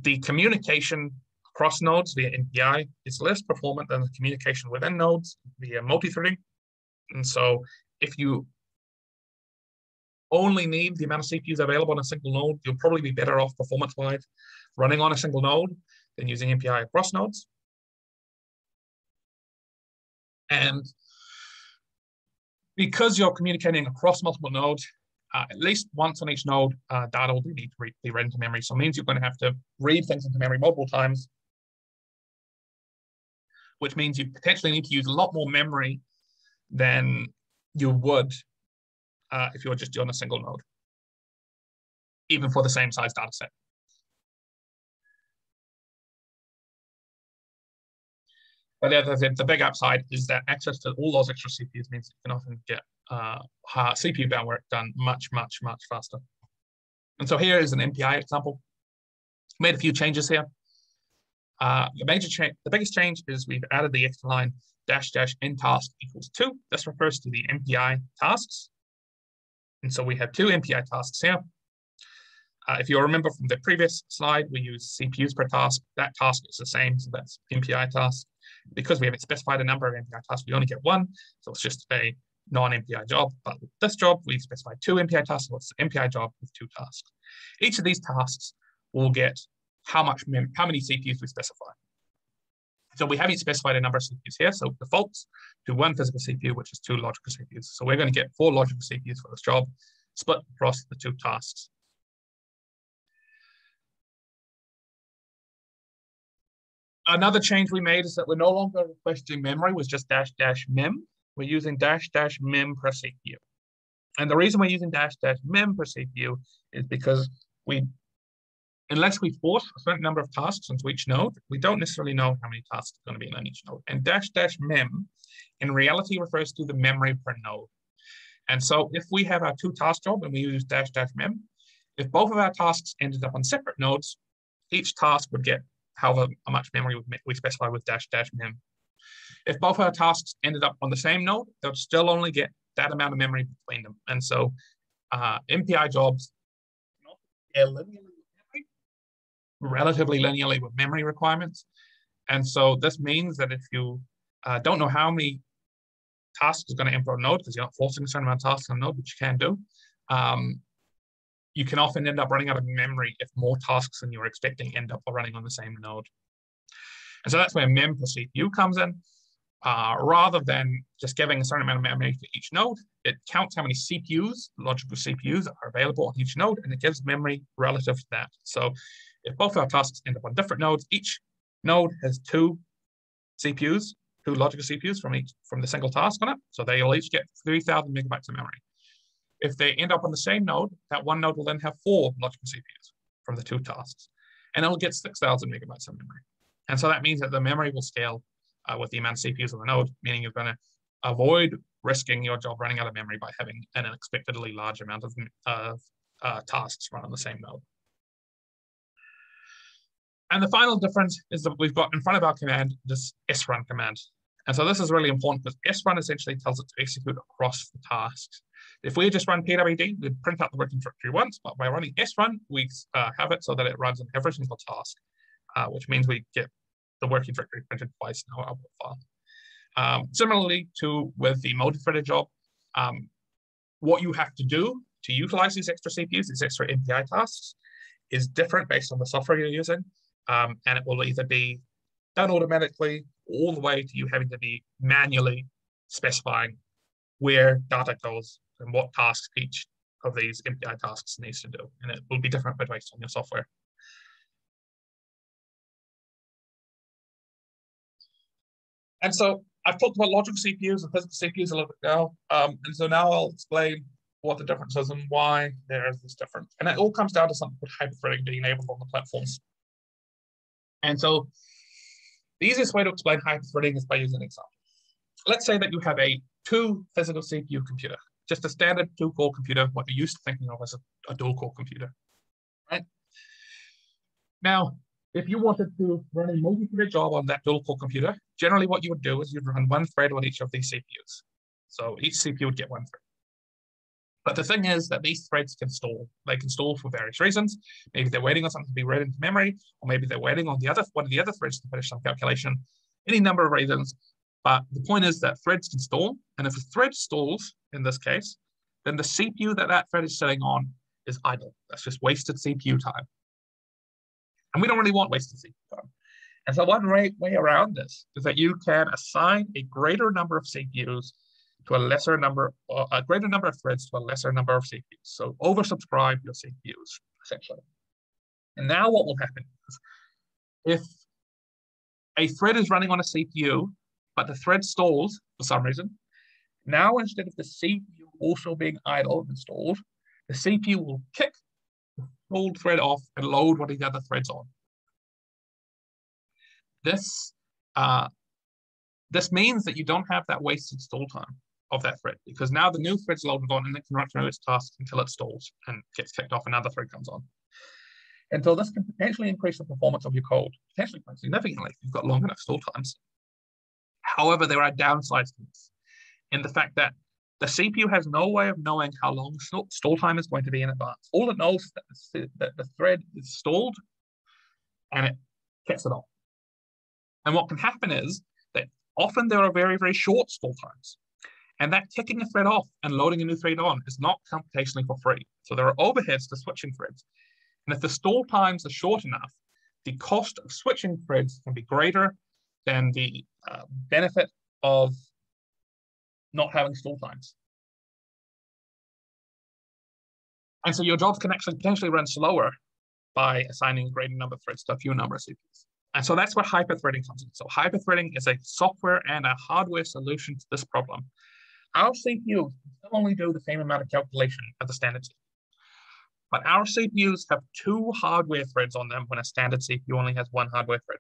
the communication across nodes via MPI is less performant than the communication within nodes via multi-threading. And so if you only need the amount of CPUs available on a single node, you'll probably be better off performance-wise running on a single node than using MPI across nodes. And because you're communicating across multiple nodes, uh, at least once on each node, uh, data will need to be read into memory. So it means you're going to have to read things into memory multiple times, which means you potentially need to use a lot more memory than you would uh, if you were just doing a single node, even for the same size data set. But the other thing, the big upside is that access to all those extra CPUs means you can often get uh, CPU bound work done much, much, much faster. And so here is an MPI example. Made a few changes here. Uh, the major change, the biggest change is we've added the extra line dash dash n task equals two. This refers to the MPI tasks. And so we have two MPI tasks here. Uh, if you remember from the previous slide, we use CPUs per task. That task is the same, so that's MPI task. Because we haven't specified a number of MPI tasks, we only get one. So it's just a non-MPI job. But with this job, we've specified two MPI tasks. So it's an MPI job with two tasks. Each of these tasks will get how much how many CPUs we specify. So we haven't specified a number of CPUs here. So defaults to one physical CPU, which is two logical CPUs. So we're going to get four logical CPUs for this job, split across the two tasks. Another change we made is that we're no longer requesting memory was just dash dash mem. We're using dash dash mem per CPU. And the reason we're using dash dash mem per CPU is because we unless we force a certain number of tasks onto each node, we don't necessarily know how many tasks are going to be on each node. And dash dash mem in reality refers to the memory per node. And so if we have our two task job and we use dash dash mem, if both of our tasks ended up on separate nodes, each task would get however much memory we specify with dash dash mem. If both of our tasks ended up on the same node, they'll still only get that amount of memory between them. And so uh, MPI jobs relatively linearly with memory requirements. And so this means that if you uh, don't know how many tasks is going to import a node, because you're not forcing a certain amount of tasks on node, which you can do, um, you can often end up running out of memory if more tasks than you were expecting end up running on the same node. And so that's where mem per CPU comes in. Uh, rather than just giving a certain amount of memory to each node, it counts how many CPUs, logical CPUs, are available on each node, and it gives memory relative to that. So if both our tasks end up on different nodes, each node has two CPUs, two logical CPUs from each from the single task on it. So they'll each get 3,000 megabytes of memory. If they end up on the same node, that one node will then have four logical CPUs from the two tasks, and it'll get 6,000 megabytes of memory. And so that means that the memory will scale uh, with the amount of CPUs on the node, meaning you're going to avoid risking your job running out of memory by having an unexpectedly large amount of uh, tasks run on the same node. And the final difference is that we've got in front of our command this srun command. And so this is really important because srun essentially tells it to execute across the tasks. If we just run pwd, we'd print out the working directory once, but by running srun, we uh, have it so that it runs on every single task, uh, which means we get the working directory printed twice in our output file. Um, similarly to with the multi-threaded job, um, what you have to do to utilize these extra CPUs, these extra MPI tasks, is different based on the software you're using. Um, and it will either be done automatically all the way to you having to be manually specifying where data goes and what tasks each of these MPI tasks needs to do. And it will be different based on your software. And so I've talked about logical CPUs and physical CPUs a little bit now. Um, and so now I'll explain what the difference is and why there is this difference. And it all comes down to something called hyperthreading being enabled on the platforms. And so the easiest way to explain hyperthreading is by using an example. Let's say that you have a two physical CPU computer, just a standard two-core computer, what you're used to thinking of as a, a dual-core computer, right? Now, if you wanted to run a multi-thread job on that dual-core computer, generally what you would do is you'd run one thread on each of these CPUs. So each CPU would get one thread. But the thing is that these threads can stall. They can stall for various reasons. Maybe they're waiting on something to be read into memory, or maybe they're waiting on the other one of the other threads to finish some calculation. Any number of reasons. But the point is that threads can stall, and if a thread stalls, in this case, then the CPU that that thread is sitting on is idle. That's just wasted CPU time. And we don't really want wasted CPU time. And so one way, way around this is that you can assign a greater number of CPUs to a lesser number, a greater number of threads to a lesser number of CPUs. So oversubscribe your CPUs, essentially. And now what will happen is if a thread is running on a CPU, but the thread stalls for some reason, now instead of the CPU also being idle and stalled, the CPU will kick the stalled thread off and load one of the other threads on. This, uh, this means that you don't have that wasted stall time of that thread because now the new thread's loaded on and it can run through its task until it stalls and gets kicked off, another thread comes on. And so this can potentially increase the performance of your code, potentially quite significantly if you've got long enough stall times. However, there are downsides to this in the fact that the CPU has no way of knowing how long stall time is going to be in advance. All it knows is that the, that the thread is stalled and it kicks it off. And what can happen is that often there are very, very short stall times. And that kicking a thread off and loading a new thread on is not computationally for free. So there are overheads to switching threads. And if the stall times are short enough, the cost of switching threads can be greater than the uh, benefit of not having stall times. And so your jobs can actually potentially run slower by assigning a greater number of threads to a fewer number of CPUs. And so that's where hyperthreading comes in. So hyperthreading is a software and a hardware solution to this problem. Our CPUs still only do the same amount of calculation as the standard CPU. But our CPUs have two hardware threads on them when a standard CPU only has one hardware thread.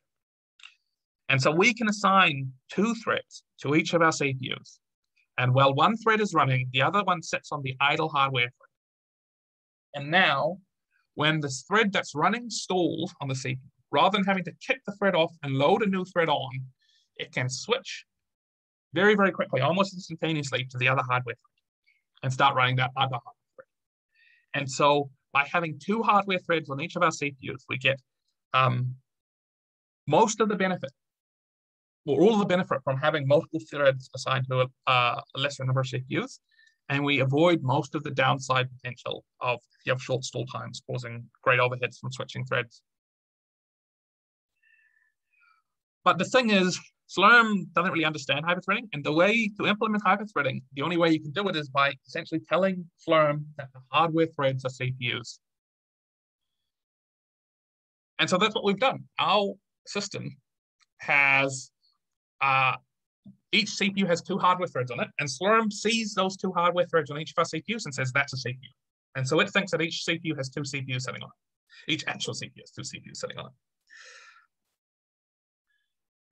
And so we can assign two threads to each of our CPUs. And while one thread is running, the other one sits on the idle hardware thread. And now, when the thread that's running stalls on the CPU, rather than having to kick the thread off and load a new thread on, it can switch very, very quickly, almost instantaneously to the other hardware thread and start running that other hardware thread. And so by having two hardware threads on each of our CPUs, we get um, most of the benefit, or all of the benefit from having multiple threads assigned to a, uh, a lesser number of CPUs, and we avoid most of the downside potential of you have short stall times causing great overheads from switching threads. But the thing is, Slurm doesn't really understand hyperthreading, and the way to implement hyperthreading, the only way you can do it is by essentially telling Slurm that the hardware threads are CPUs. And so that's what we've done. Our system has, uh, each CPU has two hardware threads on it, and Slurm sees those two hardware threads on each of our CPUs and says that's a CPU. And so it thinks that each CPU has two CPUs sitting on it. Each actual CPU has two CPUs sitting on it.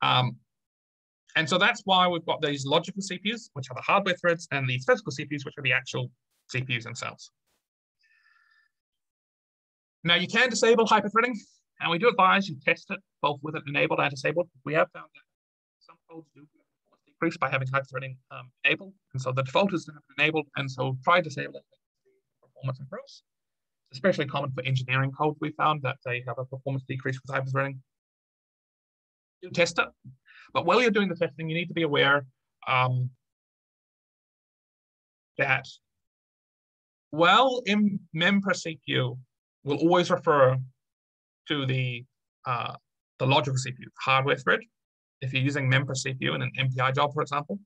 Um, and so that's why we've got these logical CPUs, which are the hardware threads, and these physical CPUs, which are the actual CPUs themselves. Now you can disable hyperthreading, and we do advise you test it both with it enabled and disabled. We have found that some codes do decrease by having hyperthreading um, enabled, and so the default is to have it enabled, and so try it. Performance improves. It's especially common for engineering code. We found that they have a performance decrease with hyperthreading. Do test it, but while you're doing the testing, you need to be aware um, that while in CPU will always refer to the uh, the logical CPU, hardware thread, if you're using mem per CPU in an MPI job, for example.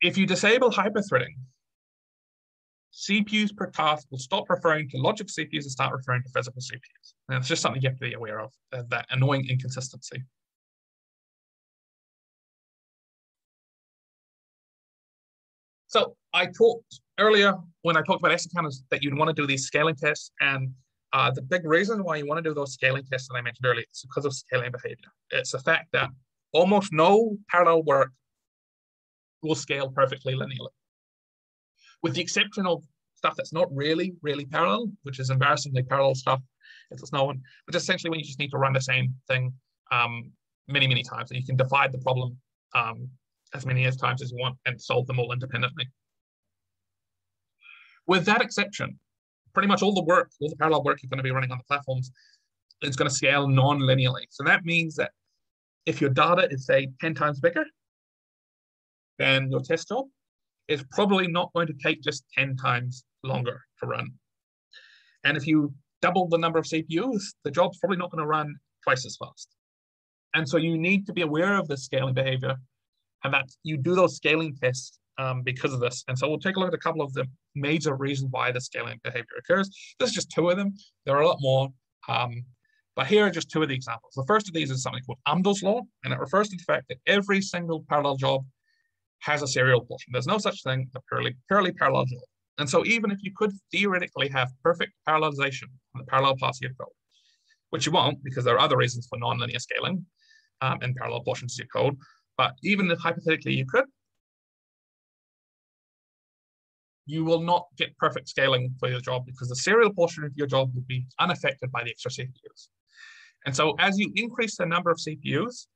If you disable hyperthreading, CPUs per task will stop referring to logic CPUs and start referring to physical CPUs. And it's just something you have to be aware of, uh, that annoying inconsistency. So I talked earlier when I talked about S counters that you'd want to do these scaling tests. And uh, the big reason why you want to do those scaling tests that I mentioned earlier is because of scaling behavior. It's the fact that almost no parallel work will scale perfectly linearly. With the exception of stuff that's not really, really parallel, which is embarrassingly parallel stuff, it's no one, but essentially when you just need to run the same thing um, many, many times, and you can divide the problem um, as many as times as you want and solve them all independently. With that exception, pretty much all the work, all the parallel work you're going to be running on the platforms is going to scale non-linearly. So that means that if your data is, say, 10 times bigger than your test job, it's probably not going to take just 10 times longer to run. And if you double the number of CPUs, the job's probably not going to run twice as fast. And so you need to be aware of the scaling behavior and that you do those scaling tests um, because of this. And so we'll take a look at a couple of the major reasons why the scaling behavior occurs. This is just two of them. There are a lot more. Um, but here are just two of the examples. The first of these is something called Amdahl's law, and it refers to the fact that every single parallel job has a serial portion. There's no such thing as a purely, purely parallel. And so even if you could theoretically have perfect parallelization on the parallel parts of your code, which you won't because there are other reasons for nonlinear scaling um, and parallel portions of your code, but even if hypothetically you could, you will not get perfect scaling for your job because the serial portion of your job will be unaffected by the extra CPUs. And so as you increase the number of CPUs,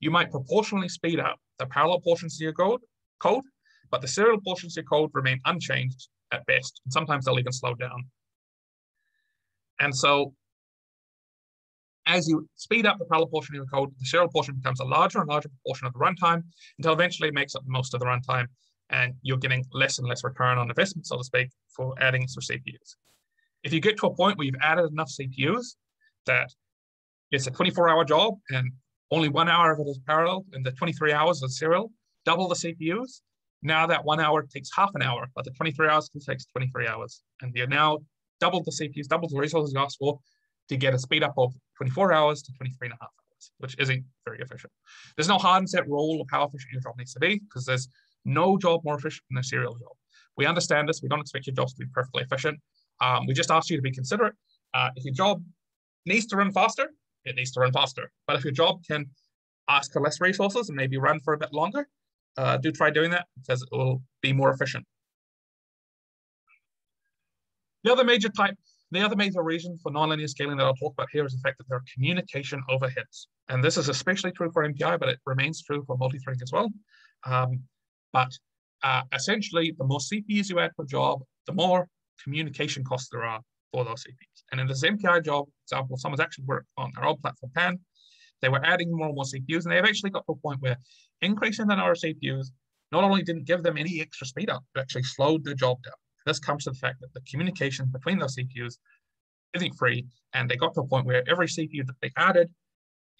you might proportionally speed up the parallel portions of your code, code, but the serial portions of your code remain unchanged at best. And sometimes they'll even slow down. And so as you speed up the parallel portion of your code, the serial portion becomes a larger and larger proportion of the runtime until eventually it makes up most of the runtime and you're getting less and less return on investment, so to speak, for adding extra CPUs. If you get to a point where you've added enough CPUs that it's a 24 hour job and only one hour of it is parallel and the 23 hours is serial, double the CPUs. Now that one hour takes half an hour, but the 23 hours takes 23 hours. And you now double the CPUs, double the resources you for to get a speed up of 24 hours to 23 and a half hours, which isn't very efficient. There's no hard and set rule of how efficient your job needs to be because there's no job more efficient than a serial job. We understand this. We don't expect your jobs to be perfectly efficient. Um, we just ask you to be considerate. Uh, if your job needs to run faster, it needs to run faster. But if your job can ask for less resources and maybe run for a bit longer, uh, do try doing that because it will be more efficient. The other major type, the other major reason for nonlinear scaling that I'll talk about here is the fact that there are communication overheads. And this is especially true for MPI, but it remains true for multi-threading as well. Um, but uh, essentially, the more CPUs you add per job, the more communication costs there are for those CPUs. And in this MPI job example, someone's actually worked on their old platform Pan. They were adding more and more CPUs, and they eventually got to a point where increasing the number of CPUs not only didn't give them any extra speed up, but actually slowed the job down. This comes to the fact that the communication between those CPUs isn't free, and they got to a point where every CPU that they added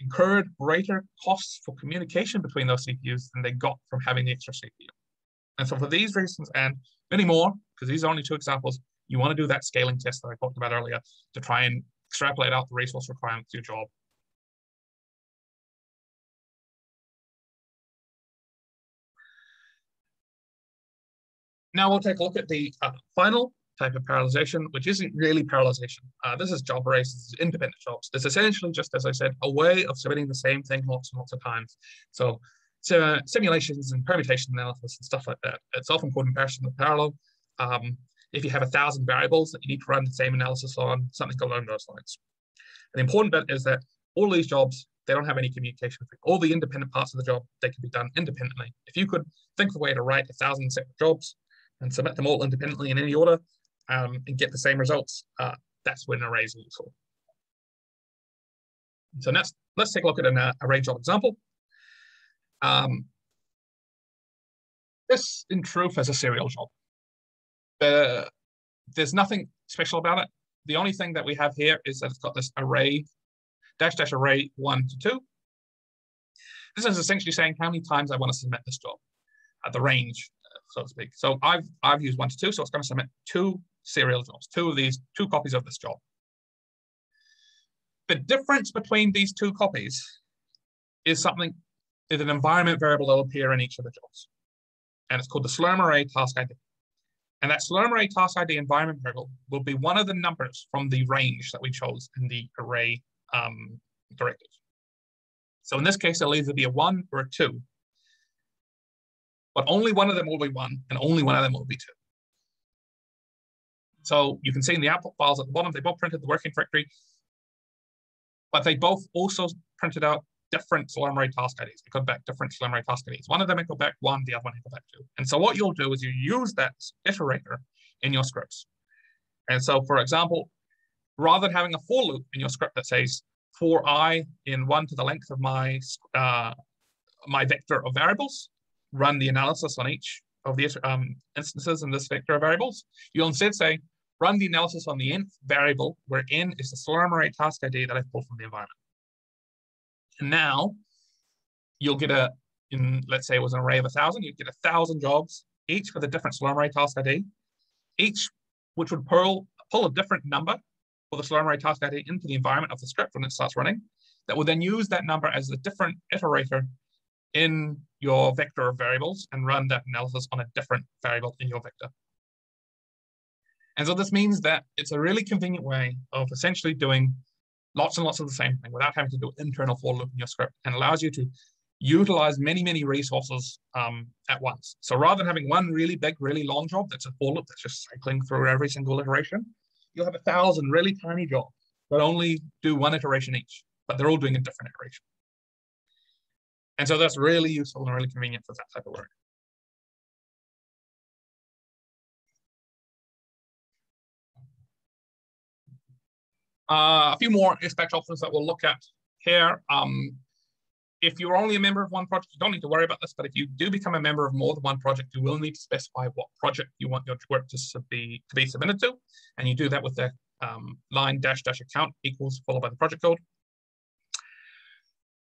incurred greater costs for communication between those CPUs than they got from having the extra CPU. And so for these reasons and many more, because these are only two examples, you want to do that scaling test that I talked about earlier to try and extrapolate out the resource requirements of your job. Now we'll take a look at the uh, final type of parallelization, which isn't really parallelization. Uh, this is job arrays, independent jobs. It's essentially just, as I said, a way of submitting the same thing lots and lots of times. So, so simulations and permutation analysis and stuff like that. It's often called with parallel. Um, if you have a thousand variables that you need to run the same analysis on, something along those lines. And The important bit is that all these jobs, they don't have any communication. Between all the independent parts of the job, they can be done independently. If you could think of a way to write a thousand separate jobs and submit them all independently in any order, um, and get the same results, uh, that's when arrays are useful. So let's, let's take a look at an uh, array job example. Um, this, in truth, is a serial job. there's nothing special about it. The only thing that we have here is that it's got this array, dash dash array one to two. This is essentially saying how many times I want to submit this job at the range, so to speak. So I've, I've used one to two, so it's going to submit two serial jobs, two of these, two copies of this job. The difference between these two copies is something, is an environment variable that will appear in each of the jobs. And it's called the Slurm array task ID. And that Slurm array task ID environment variable will be one of the numbers from the range that we chose in the array um, directive. So in this case, it'll either be a one or a two. But only one of them will be one and only one of them will be two. So you can see in the output files at the bottom, they both printed the working directory, but they both also printed out different array task IDs. They go back different array task IDs. One of them echo back one, the other one echo back two. And so what you'll do is you use that iterator in your scripts. And so, for example, rather than having a for loop in your script that says for i in one to the length of my uh, my vector of variables, run the analysis on each of these um, instances in this vector of variables. You'll instead say, run the analysis on the nth variable, where n is the Slurm array task ID that I pulled from the environment. And now you'll get a, in let's say it was an array of a thousand, you'd get a thousand jobs, each with a different Slurm array task ID, each which would pull, pull a different number for the Slurm array task ID into the environment of the script when it starts running, that will then use that number as a different iterator in your vector of variables and run that analysis on a different variable in your vector. And so this means that it's a really convenient way of essentially doing lots and lots of the same thing without having to do internal for loop in your script and allows you to utilize many, many resources um, at once. So rather than having one really big, really long job that's a for loop that's just cycling through every single iteration, you'll have a thousand really tiny jobs that only do one iteration each, but they're all doing a different iteration. And so that's really useful and really convenient for that type of work. Uh, a few more inspect options that we'll look at here. Um, if you're only a member of one project, you don't need to worry about this, but if you do become a member of more than one project, you will need to specify what project you want your work to be, to be submitted to. And you do that with the um, line dash dash account equals followed by the project code.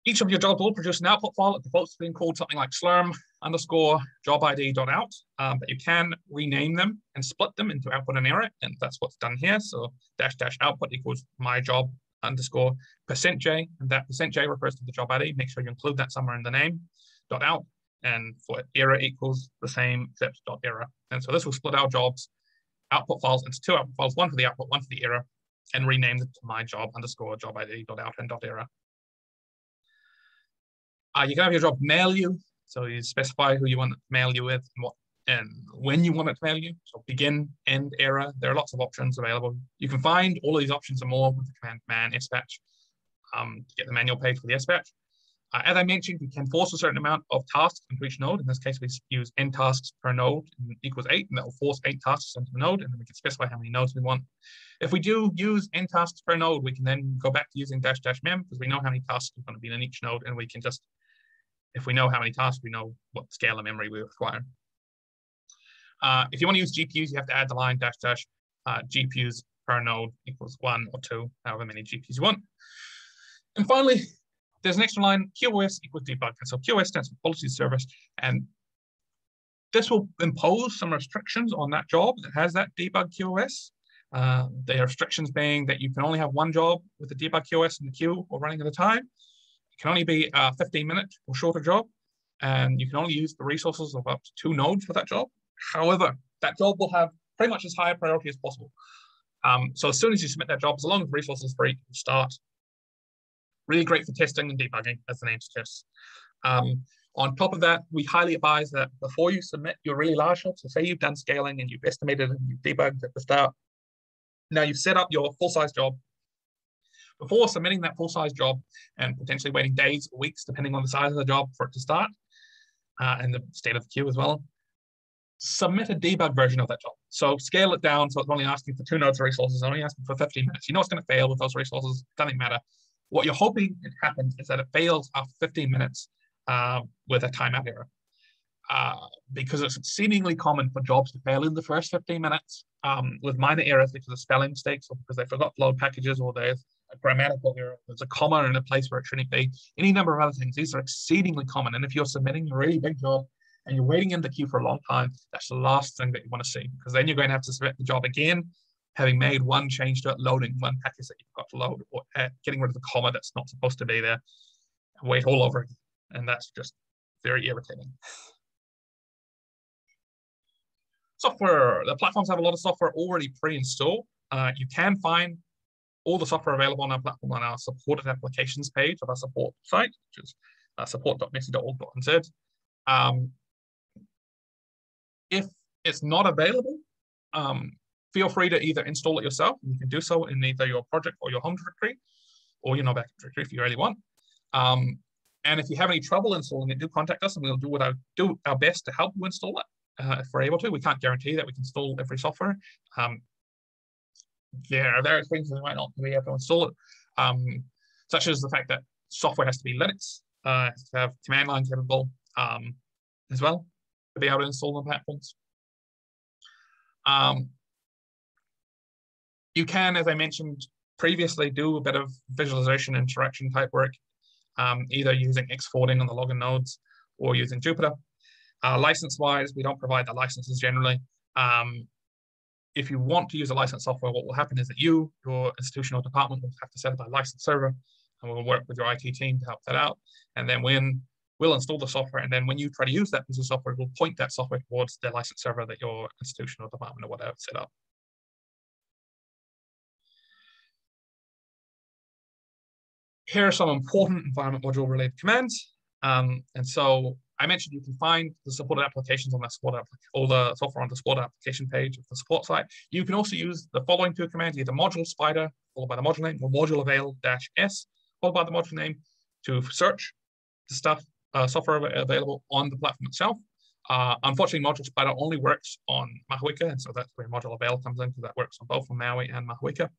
Each of your jobs will produce an output file. It defaults to being called something like slurm underscore job ID dot out, um, but you can rename them and split them into output and error, and that's what's done here. So dash dash output equals my job underscore percent J, and that percent J refers to the job ID. Make sure you include that somewhere in the name, dot out, and for error equals the same except dot error. And so this will split our jobs output files into two output files, one for the output, one for the error, and rename it to my job underscore job ID dot out and dot error. Uh, you can have your job mail you. So you specify who you want to mail you with and what and when you want it to mail you. So begin, end, error. There are lots of options available. You can find all of these options and more with the command man sbatch um, get the manual page for the sbatch. Uh, as I mentioned, we can force a certain amount of tasks into each node. In this case, we use n tasks per node equals eight, and that will force eight tasks into the node, and then we can specify how many nodes we want. If we do use n tasks per node, we can then go back to using dash dash mem because we know how many tasks are going to be in each node, and we can just if we know how many tasks, we know what scale of memory we require. Uh, if you want to use GPUs, you have to add the line dash dash uh, GPUs per node equals one or two, however many GPUs you want. And finally, there's an extra line, QoS equals debug. And so QoS stands for quality service. And this will impose some restrictions on that job that has that debug QoS. Uh, the restrictions being that you can only have one job with the debug QoS in the queue or running at a time can only be a 15 minute or shorter job, and you can only use the resources of up to two nodes for that job. However, that job will have pretty much as high a priority as possible. Um, so as soon as you submit that job, as long as the resources free, you start. Really great for testing and debugging, as the name suggests. Um, on top of that, we highly advise that before you submit your really large job, so say you've done scaling and you've estimated and you've debugged at the start, now you've set up your full-size job before submitting that full-size job and potentially waiting days or weeks, depending on the size of the job for it to start uh, and the state of the queue as well, submit a debug version of that job. So scale it down so it's only asking for two nodes of resources, only asking for 15 minutes. You know it's going to fail with those resources, doesn't matter. What you're hoping it happens is that it fails after 15 minutes uh, with a timeout error. Uh, because it's seemingly common for jobs to fail in the first 15 minutes um, with minor errors because of spelling mistakes or because they forgot to load packages or there's a grammatical error, there's a comma in a place where it shouldn't be, any number of other things. These are exceedingly common. And if you're submitting a really big job and you're waiting in the queue for a long time, that's the last thing that you want to see because then you're going to have to submit the job again, having made one change to it, loading one package that you've got to load, or uh, getting rid of the comma that's not supposed to be there, wait all over again. And that's just very irritating. Software, the platforms have a lot of software already pre-installed. Uh, you can find all the software available on our platform on our supported applications page of our support site, which is uh, support.nesi.org.nz. Um, if it's not available, um, feel free to either install it yourself. You can do so in either your project or your home directory, or your backup directory if you really want. Um, and if you have any trouble installing it, do contact us and we'll do what I do our best to help you install it uh, if we're able to. We can't guarantee that we can install every software. Um, there are various things that might not be able to install it, um, such as the fact that software has to be Linux, uh, has to have command line capable um, as well to be able to install on platforms. Um, you can, as I mentioned previously, do a bit of visualization interaction type work, um, either using exporting on the login nodes or using Jupyter. Uh, License-wise, we don't provide the licenses generally. Um, if you want to use a licensed software, what will happen is that you, your institutional department, will have to set up a license server, and we'll work with your IT team to help that out. And then when we'll install the software, and then when you try to use that piece of software, we'll point that software towards the license server that your institutional department or whatever set up. Here are some important environment module related commands. Um, and so I mentioned you can find the supported applications on the support all the software on the support application page of the support site. You can also use the following two commands, either module spider followed by the module name or module avail dash s followed by the module name to search the stuff uh, software available on the platform itself. Uh, unfortunately, Module Spider only works on Mahuika, and so that's where Module Avail comes in, because that works on both on Maui and Mahuika.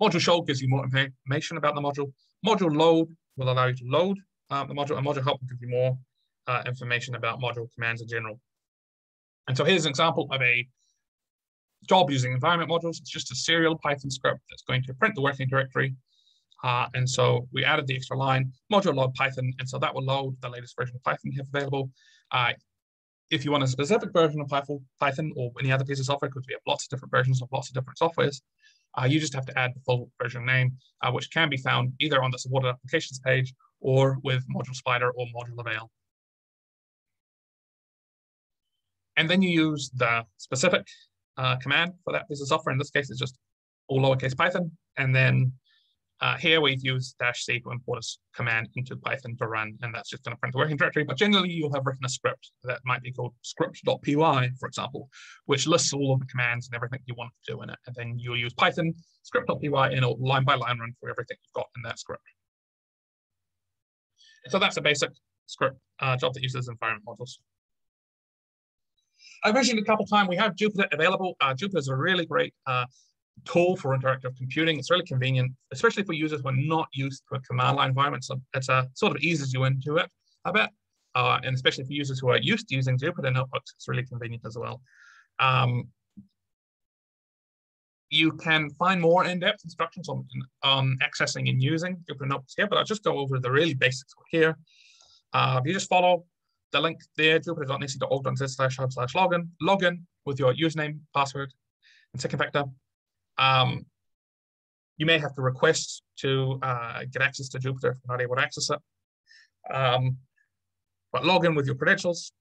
Module Show gives you more information about the module. Module Load will allow you to load um, the module, and Module Help will give you more uh, information about module commands in general. And so here's an example of a job using environment modules. It's just a serial Python script that's going to print the working directory uh, and so we added the extra line, module load Python, and so that will load the latest version of Python you have available. Uh, if you want a specific version of Python or any other piece of software, because we have lots of different versions of lots of different softwares, uh, you just have to add the full version name, uh, which can be found either on the supported applications page or with Module Spider or Module Avail. And then you use the specific uh, command for that piece of software. In this case, it's just all lowercase Python, and then uh, here we've used dash C to import a command into Python to run, and that's just going to print the working directory. But generally, you'll have written a script that might be called script.py, for example, which lists all of the commands and everything you want to do in it. And then you'll use Python script.py and it'll line by line run for everything you've got in that script. So that's a basic script uh, job that uses environment modules. I mentioned a couple times we have Jupyter available. Uh, Jupyter is a really great uh, tool for interactive computing. It's really convenient, especially for users who are not used to a command line environment. So it's a sort of eases you into it a bit. Uh, and especially for users who are used to using Jupyter notebooks, it's really convenient as well. Um, you can find more in-depth instructions on, accessing and using Jupyter here, but I'll just go over the really basics here. Uh, if you just follow the link there, jupyter.nesi.org.nz slash hub slash login, login with your username, password, and second factor, um, you may have to request to uh, get access to Jupyter if you're not able to access it. Um, but log in with your credentials,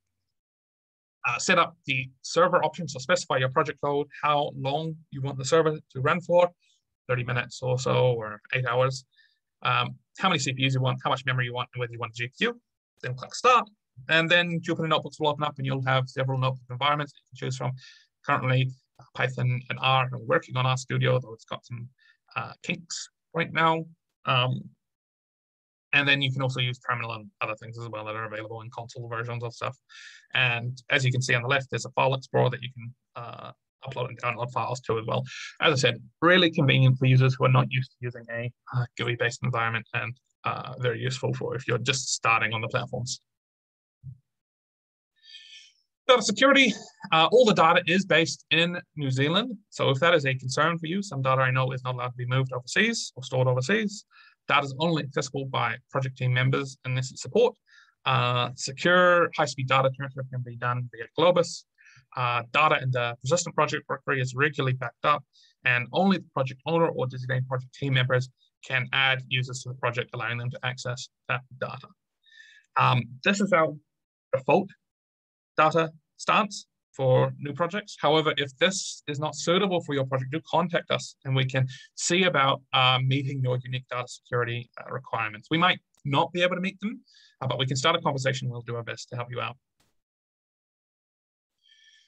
uh, set up the server option, so specify your project code, how long you want the server to run for, 30 minutes or so, or eight hours, um, how many CPUs you want, how much memory you want, and whether you want a GPU. Then click start, and then Jupyter Notebooks will open up and you'll have several notebook environments you can choose from. Currently, Python and R are working on RStudio, though it's got some uh, kinks right now. Um, and then you can also use terminal and other things as well that are available in console versions of stuff. And as you can see on the left, there's a file explorer that you can uh, upload and download files to as well. As I said, really convenient for users who are not used to using a uh, GUI-based environment and uh, very useful for if you're just starting on the platforms. Data security, uh, all the data is based in New Zealand. So if that is a concern for you, some data I know is not allowed to be moved overseas or stored overseas. Data is only accessible by project team members unless it's support. Uh, secure high-speed data transfer can be done via Globus. Uh, data in the persistent project directory is regularly backed up, and only the project owner or designated project team members can add users to the project, allowing them to access that data. Um, this is our default data stance for new projects. However, if this is not suitable for your project, do contact us and we can see about uh, meeting your unique data security uh, requirements. We might not be able to meet them, uh, but we can start a conversation. We'll do our best to help you out.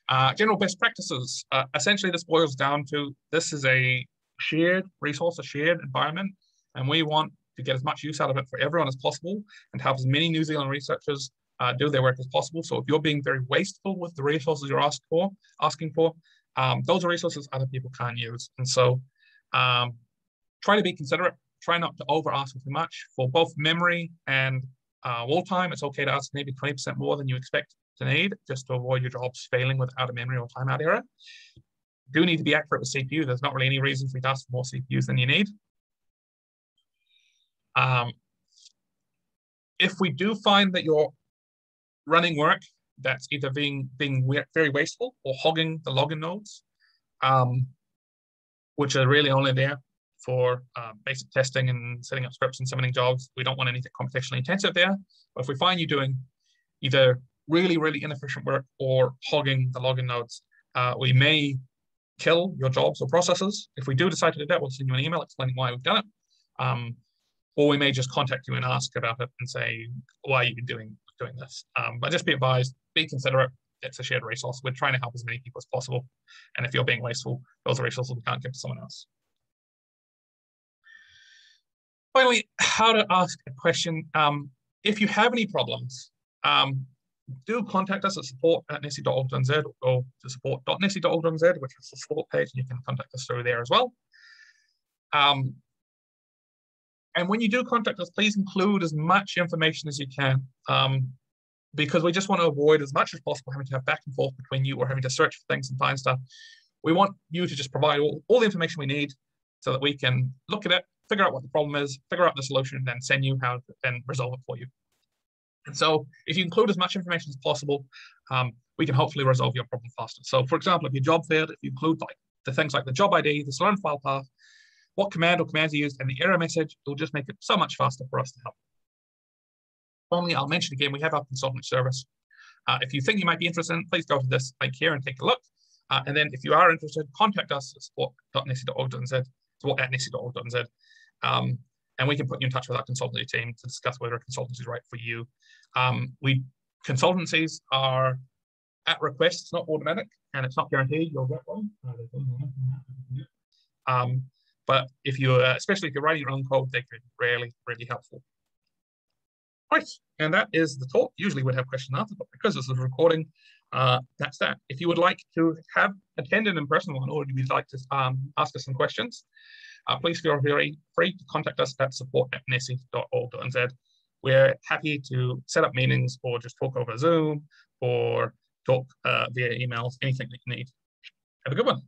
Uh, general best practices. Uh, essentially, this boils down to this is a shared resource, a shared environment, and we want to get as much use out of it for everyone as possible and have as many New Zealand researchers uh, do their work as possible. So if you're being very wasteful with the resources you're asked for, asking for, um, those are resources other people can't use. And so um, try to be considerate, try not to over ask too much for both memory and uh, wall time. It's okay to ask maybe 20% more than you expect to need just to avoid your jobs failing without a memory or timeout error. Do need to be accurate with CPU. There's not really any reason for you to ask for more CPUs than you need. Um, if we do find that you're running work that's either being being very wasteful or hogging the login nodes, um, which are really only there for uh, basic testing and setting up scripts and submitting jobs. We don't want anything computationally intensive there. But if we find you doing either really, really inefficient work or hogging the login nodes, uh, we may kill your jobs or processes. If we do decide to do that, we'll send you an email explaining why we've done it. Um, or we may just contact you and ask about it and say, why are you doing doing this? Um, but just be advised, be considerate. It's a shared resource. We're trying to help as many people as possible. And if you're being wasteful, those are resources we can't give to someone else. Finally, how to ask a question. Um, if you have any problems, um, do contact us at support at nesi.org.nz or go to support.nesi.org.nz, which is the support page, and you can contact us through there as well. Um, and when you do contact us, please include as much information as you can, um, because we just want to avoid as much as possible having to have back and forth between you or having to search for things and find stuff. We want you to just provide all, all the information we need so that we can look at it, figure out what the problem is, figure out the solution, and then send you how then resolve it for you. And so if you include as much information as possible, um, we can hopefully resolve your problem faster. So for example, if your job failed, if you include like the things like the job ID, the Slurm file path, what command or commands you used, and the error message, it'll just make it so much faster for us to help. Finally, I'll mention again, we have our consultant service. Uh, if you think you might be interested, please go to this link here and take a look. Uh, and then if you are interested, contact us at support.nesi.org.nz, support at. Um, and we can put you in touch with our consultancy team to discuss whether a consultancy is right for you. Um, we consultancies are at request, it's not automatic, and it's not guaranteed you'll get one. Um, but if you, uh, especially if you're writing your own code, they be really, really helpful. Right, and that is the talk. Usually we'd have question and answer, but because this is a recording, uh, that's that. If you would like to have attended in person one, or you'd like to um, ask us some questions, uh, please feel very free to contact us at support at nesi.org.nz. We're happy to set up meetings or just talk over Zoom or talk uh, via emails, anything that you need. Have a good one.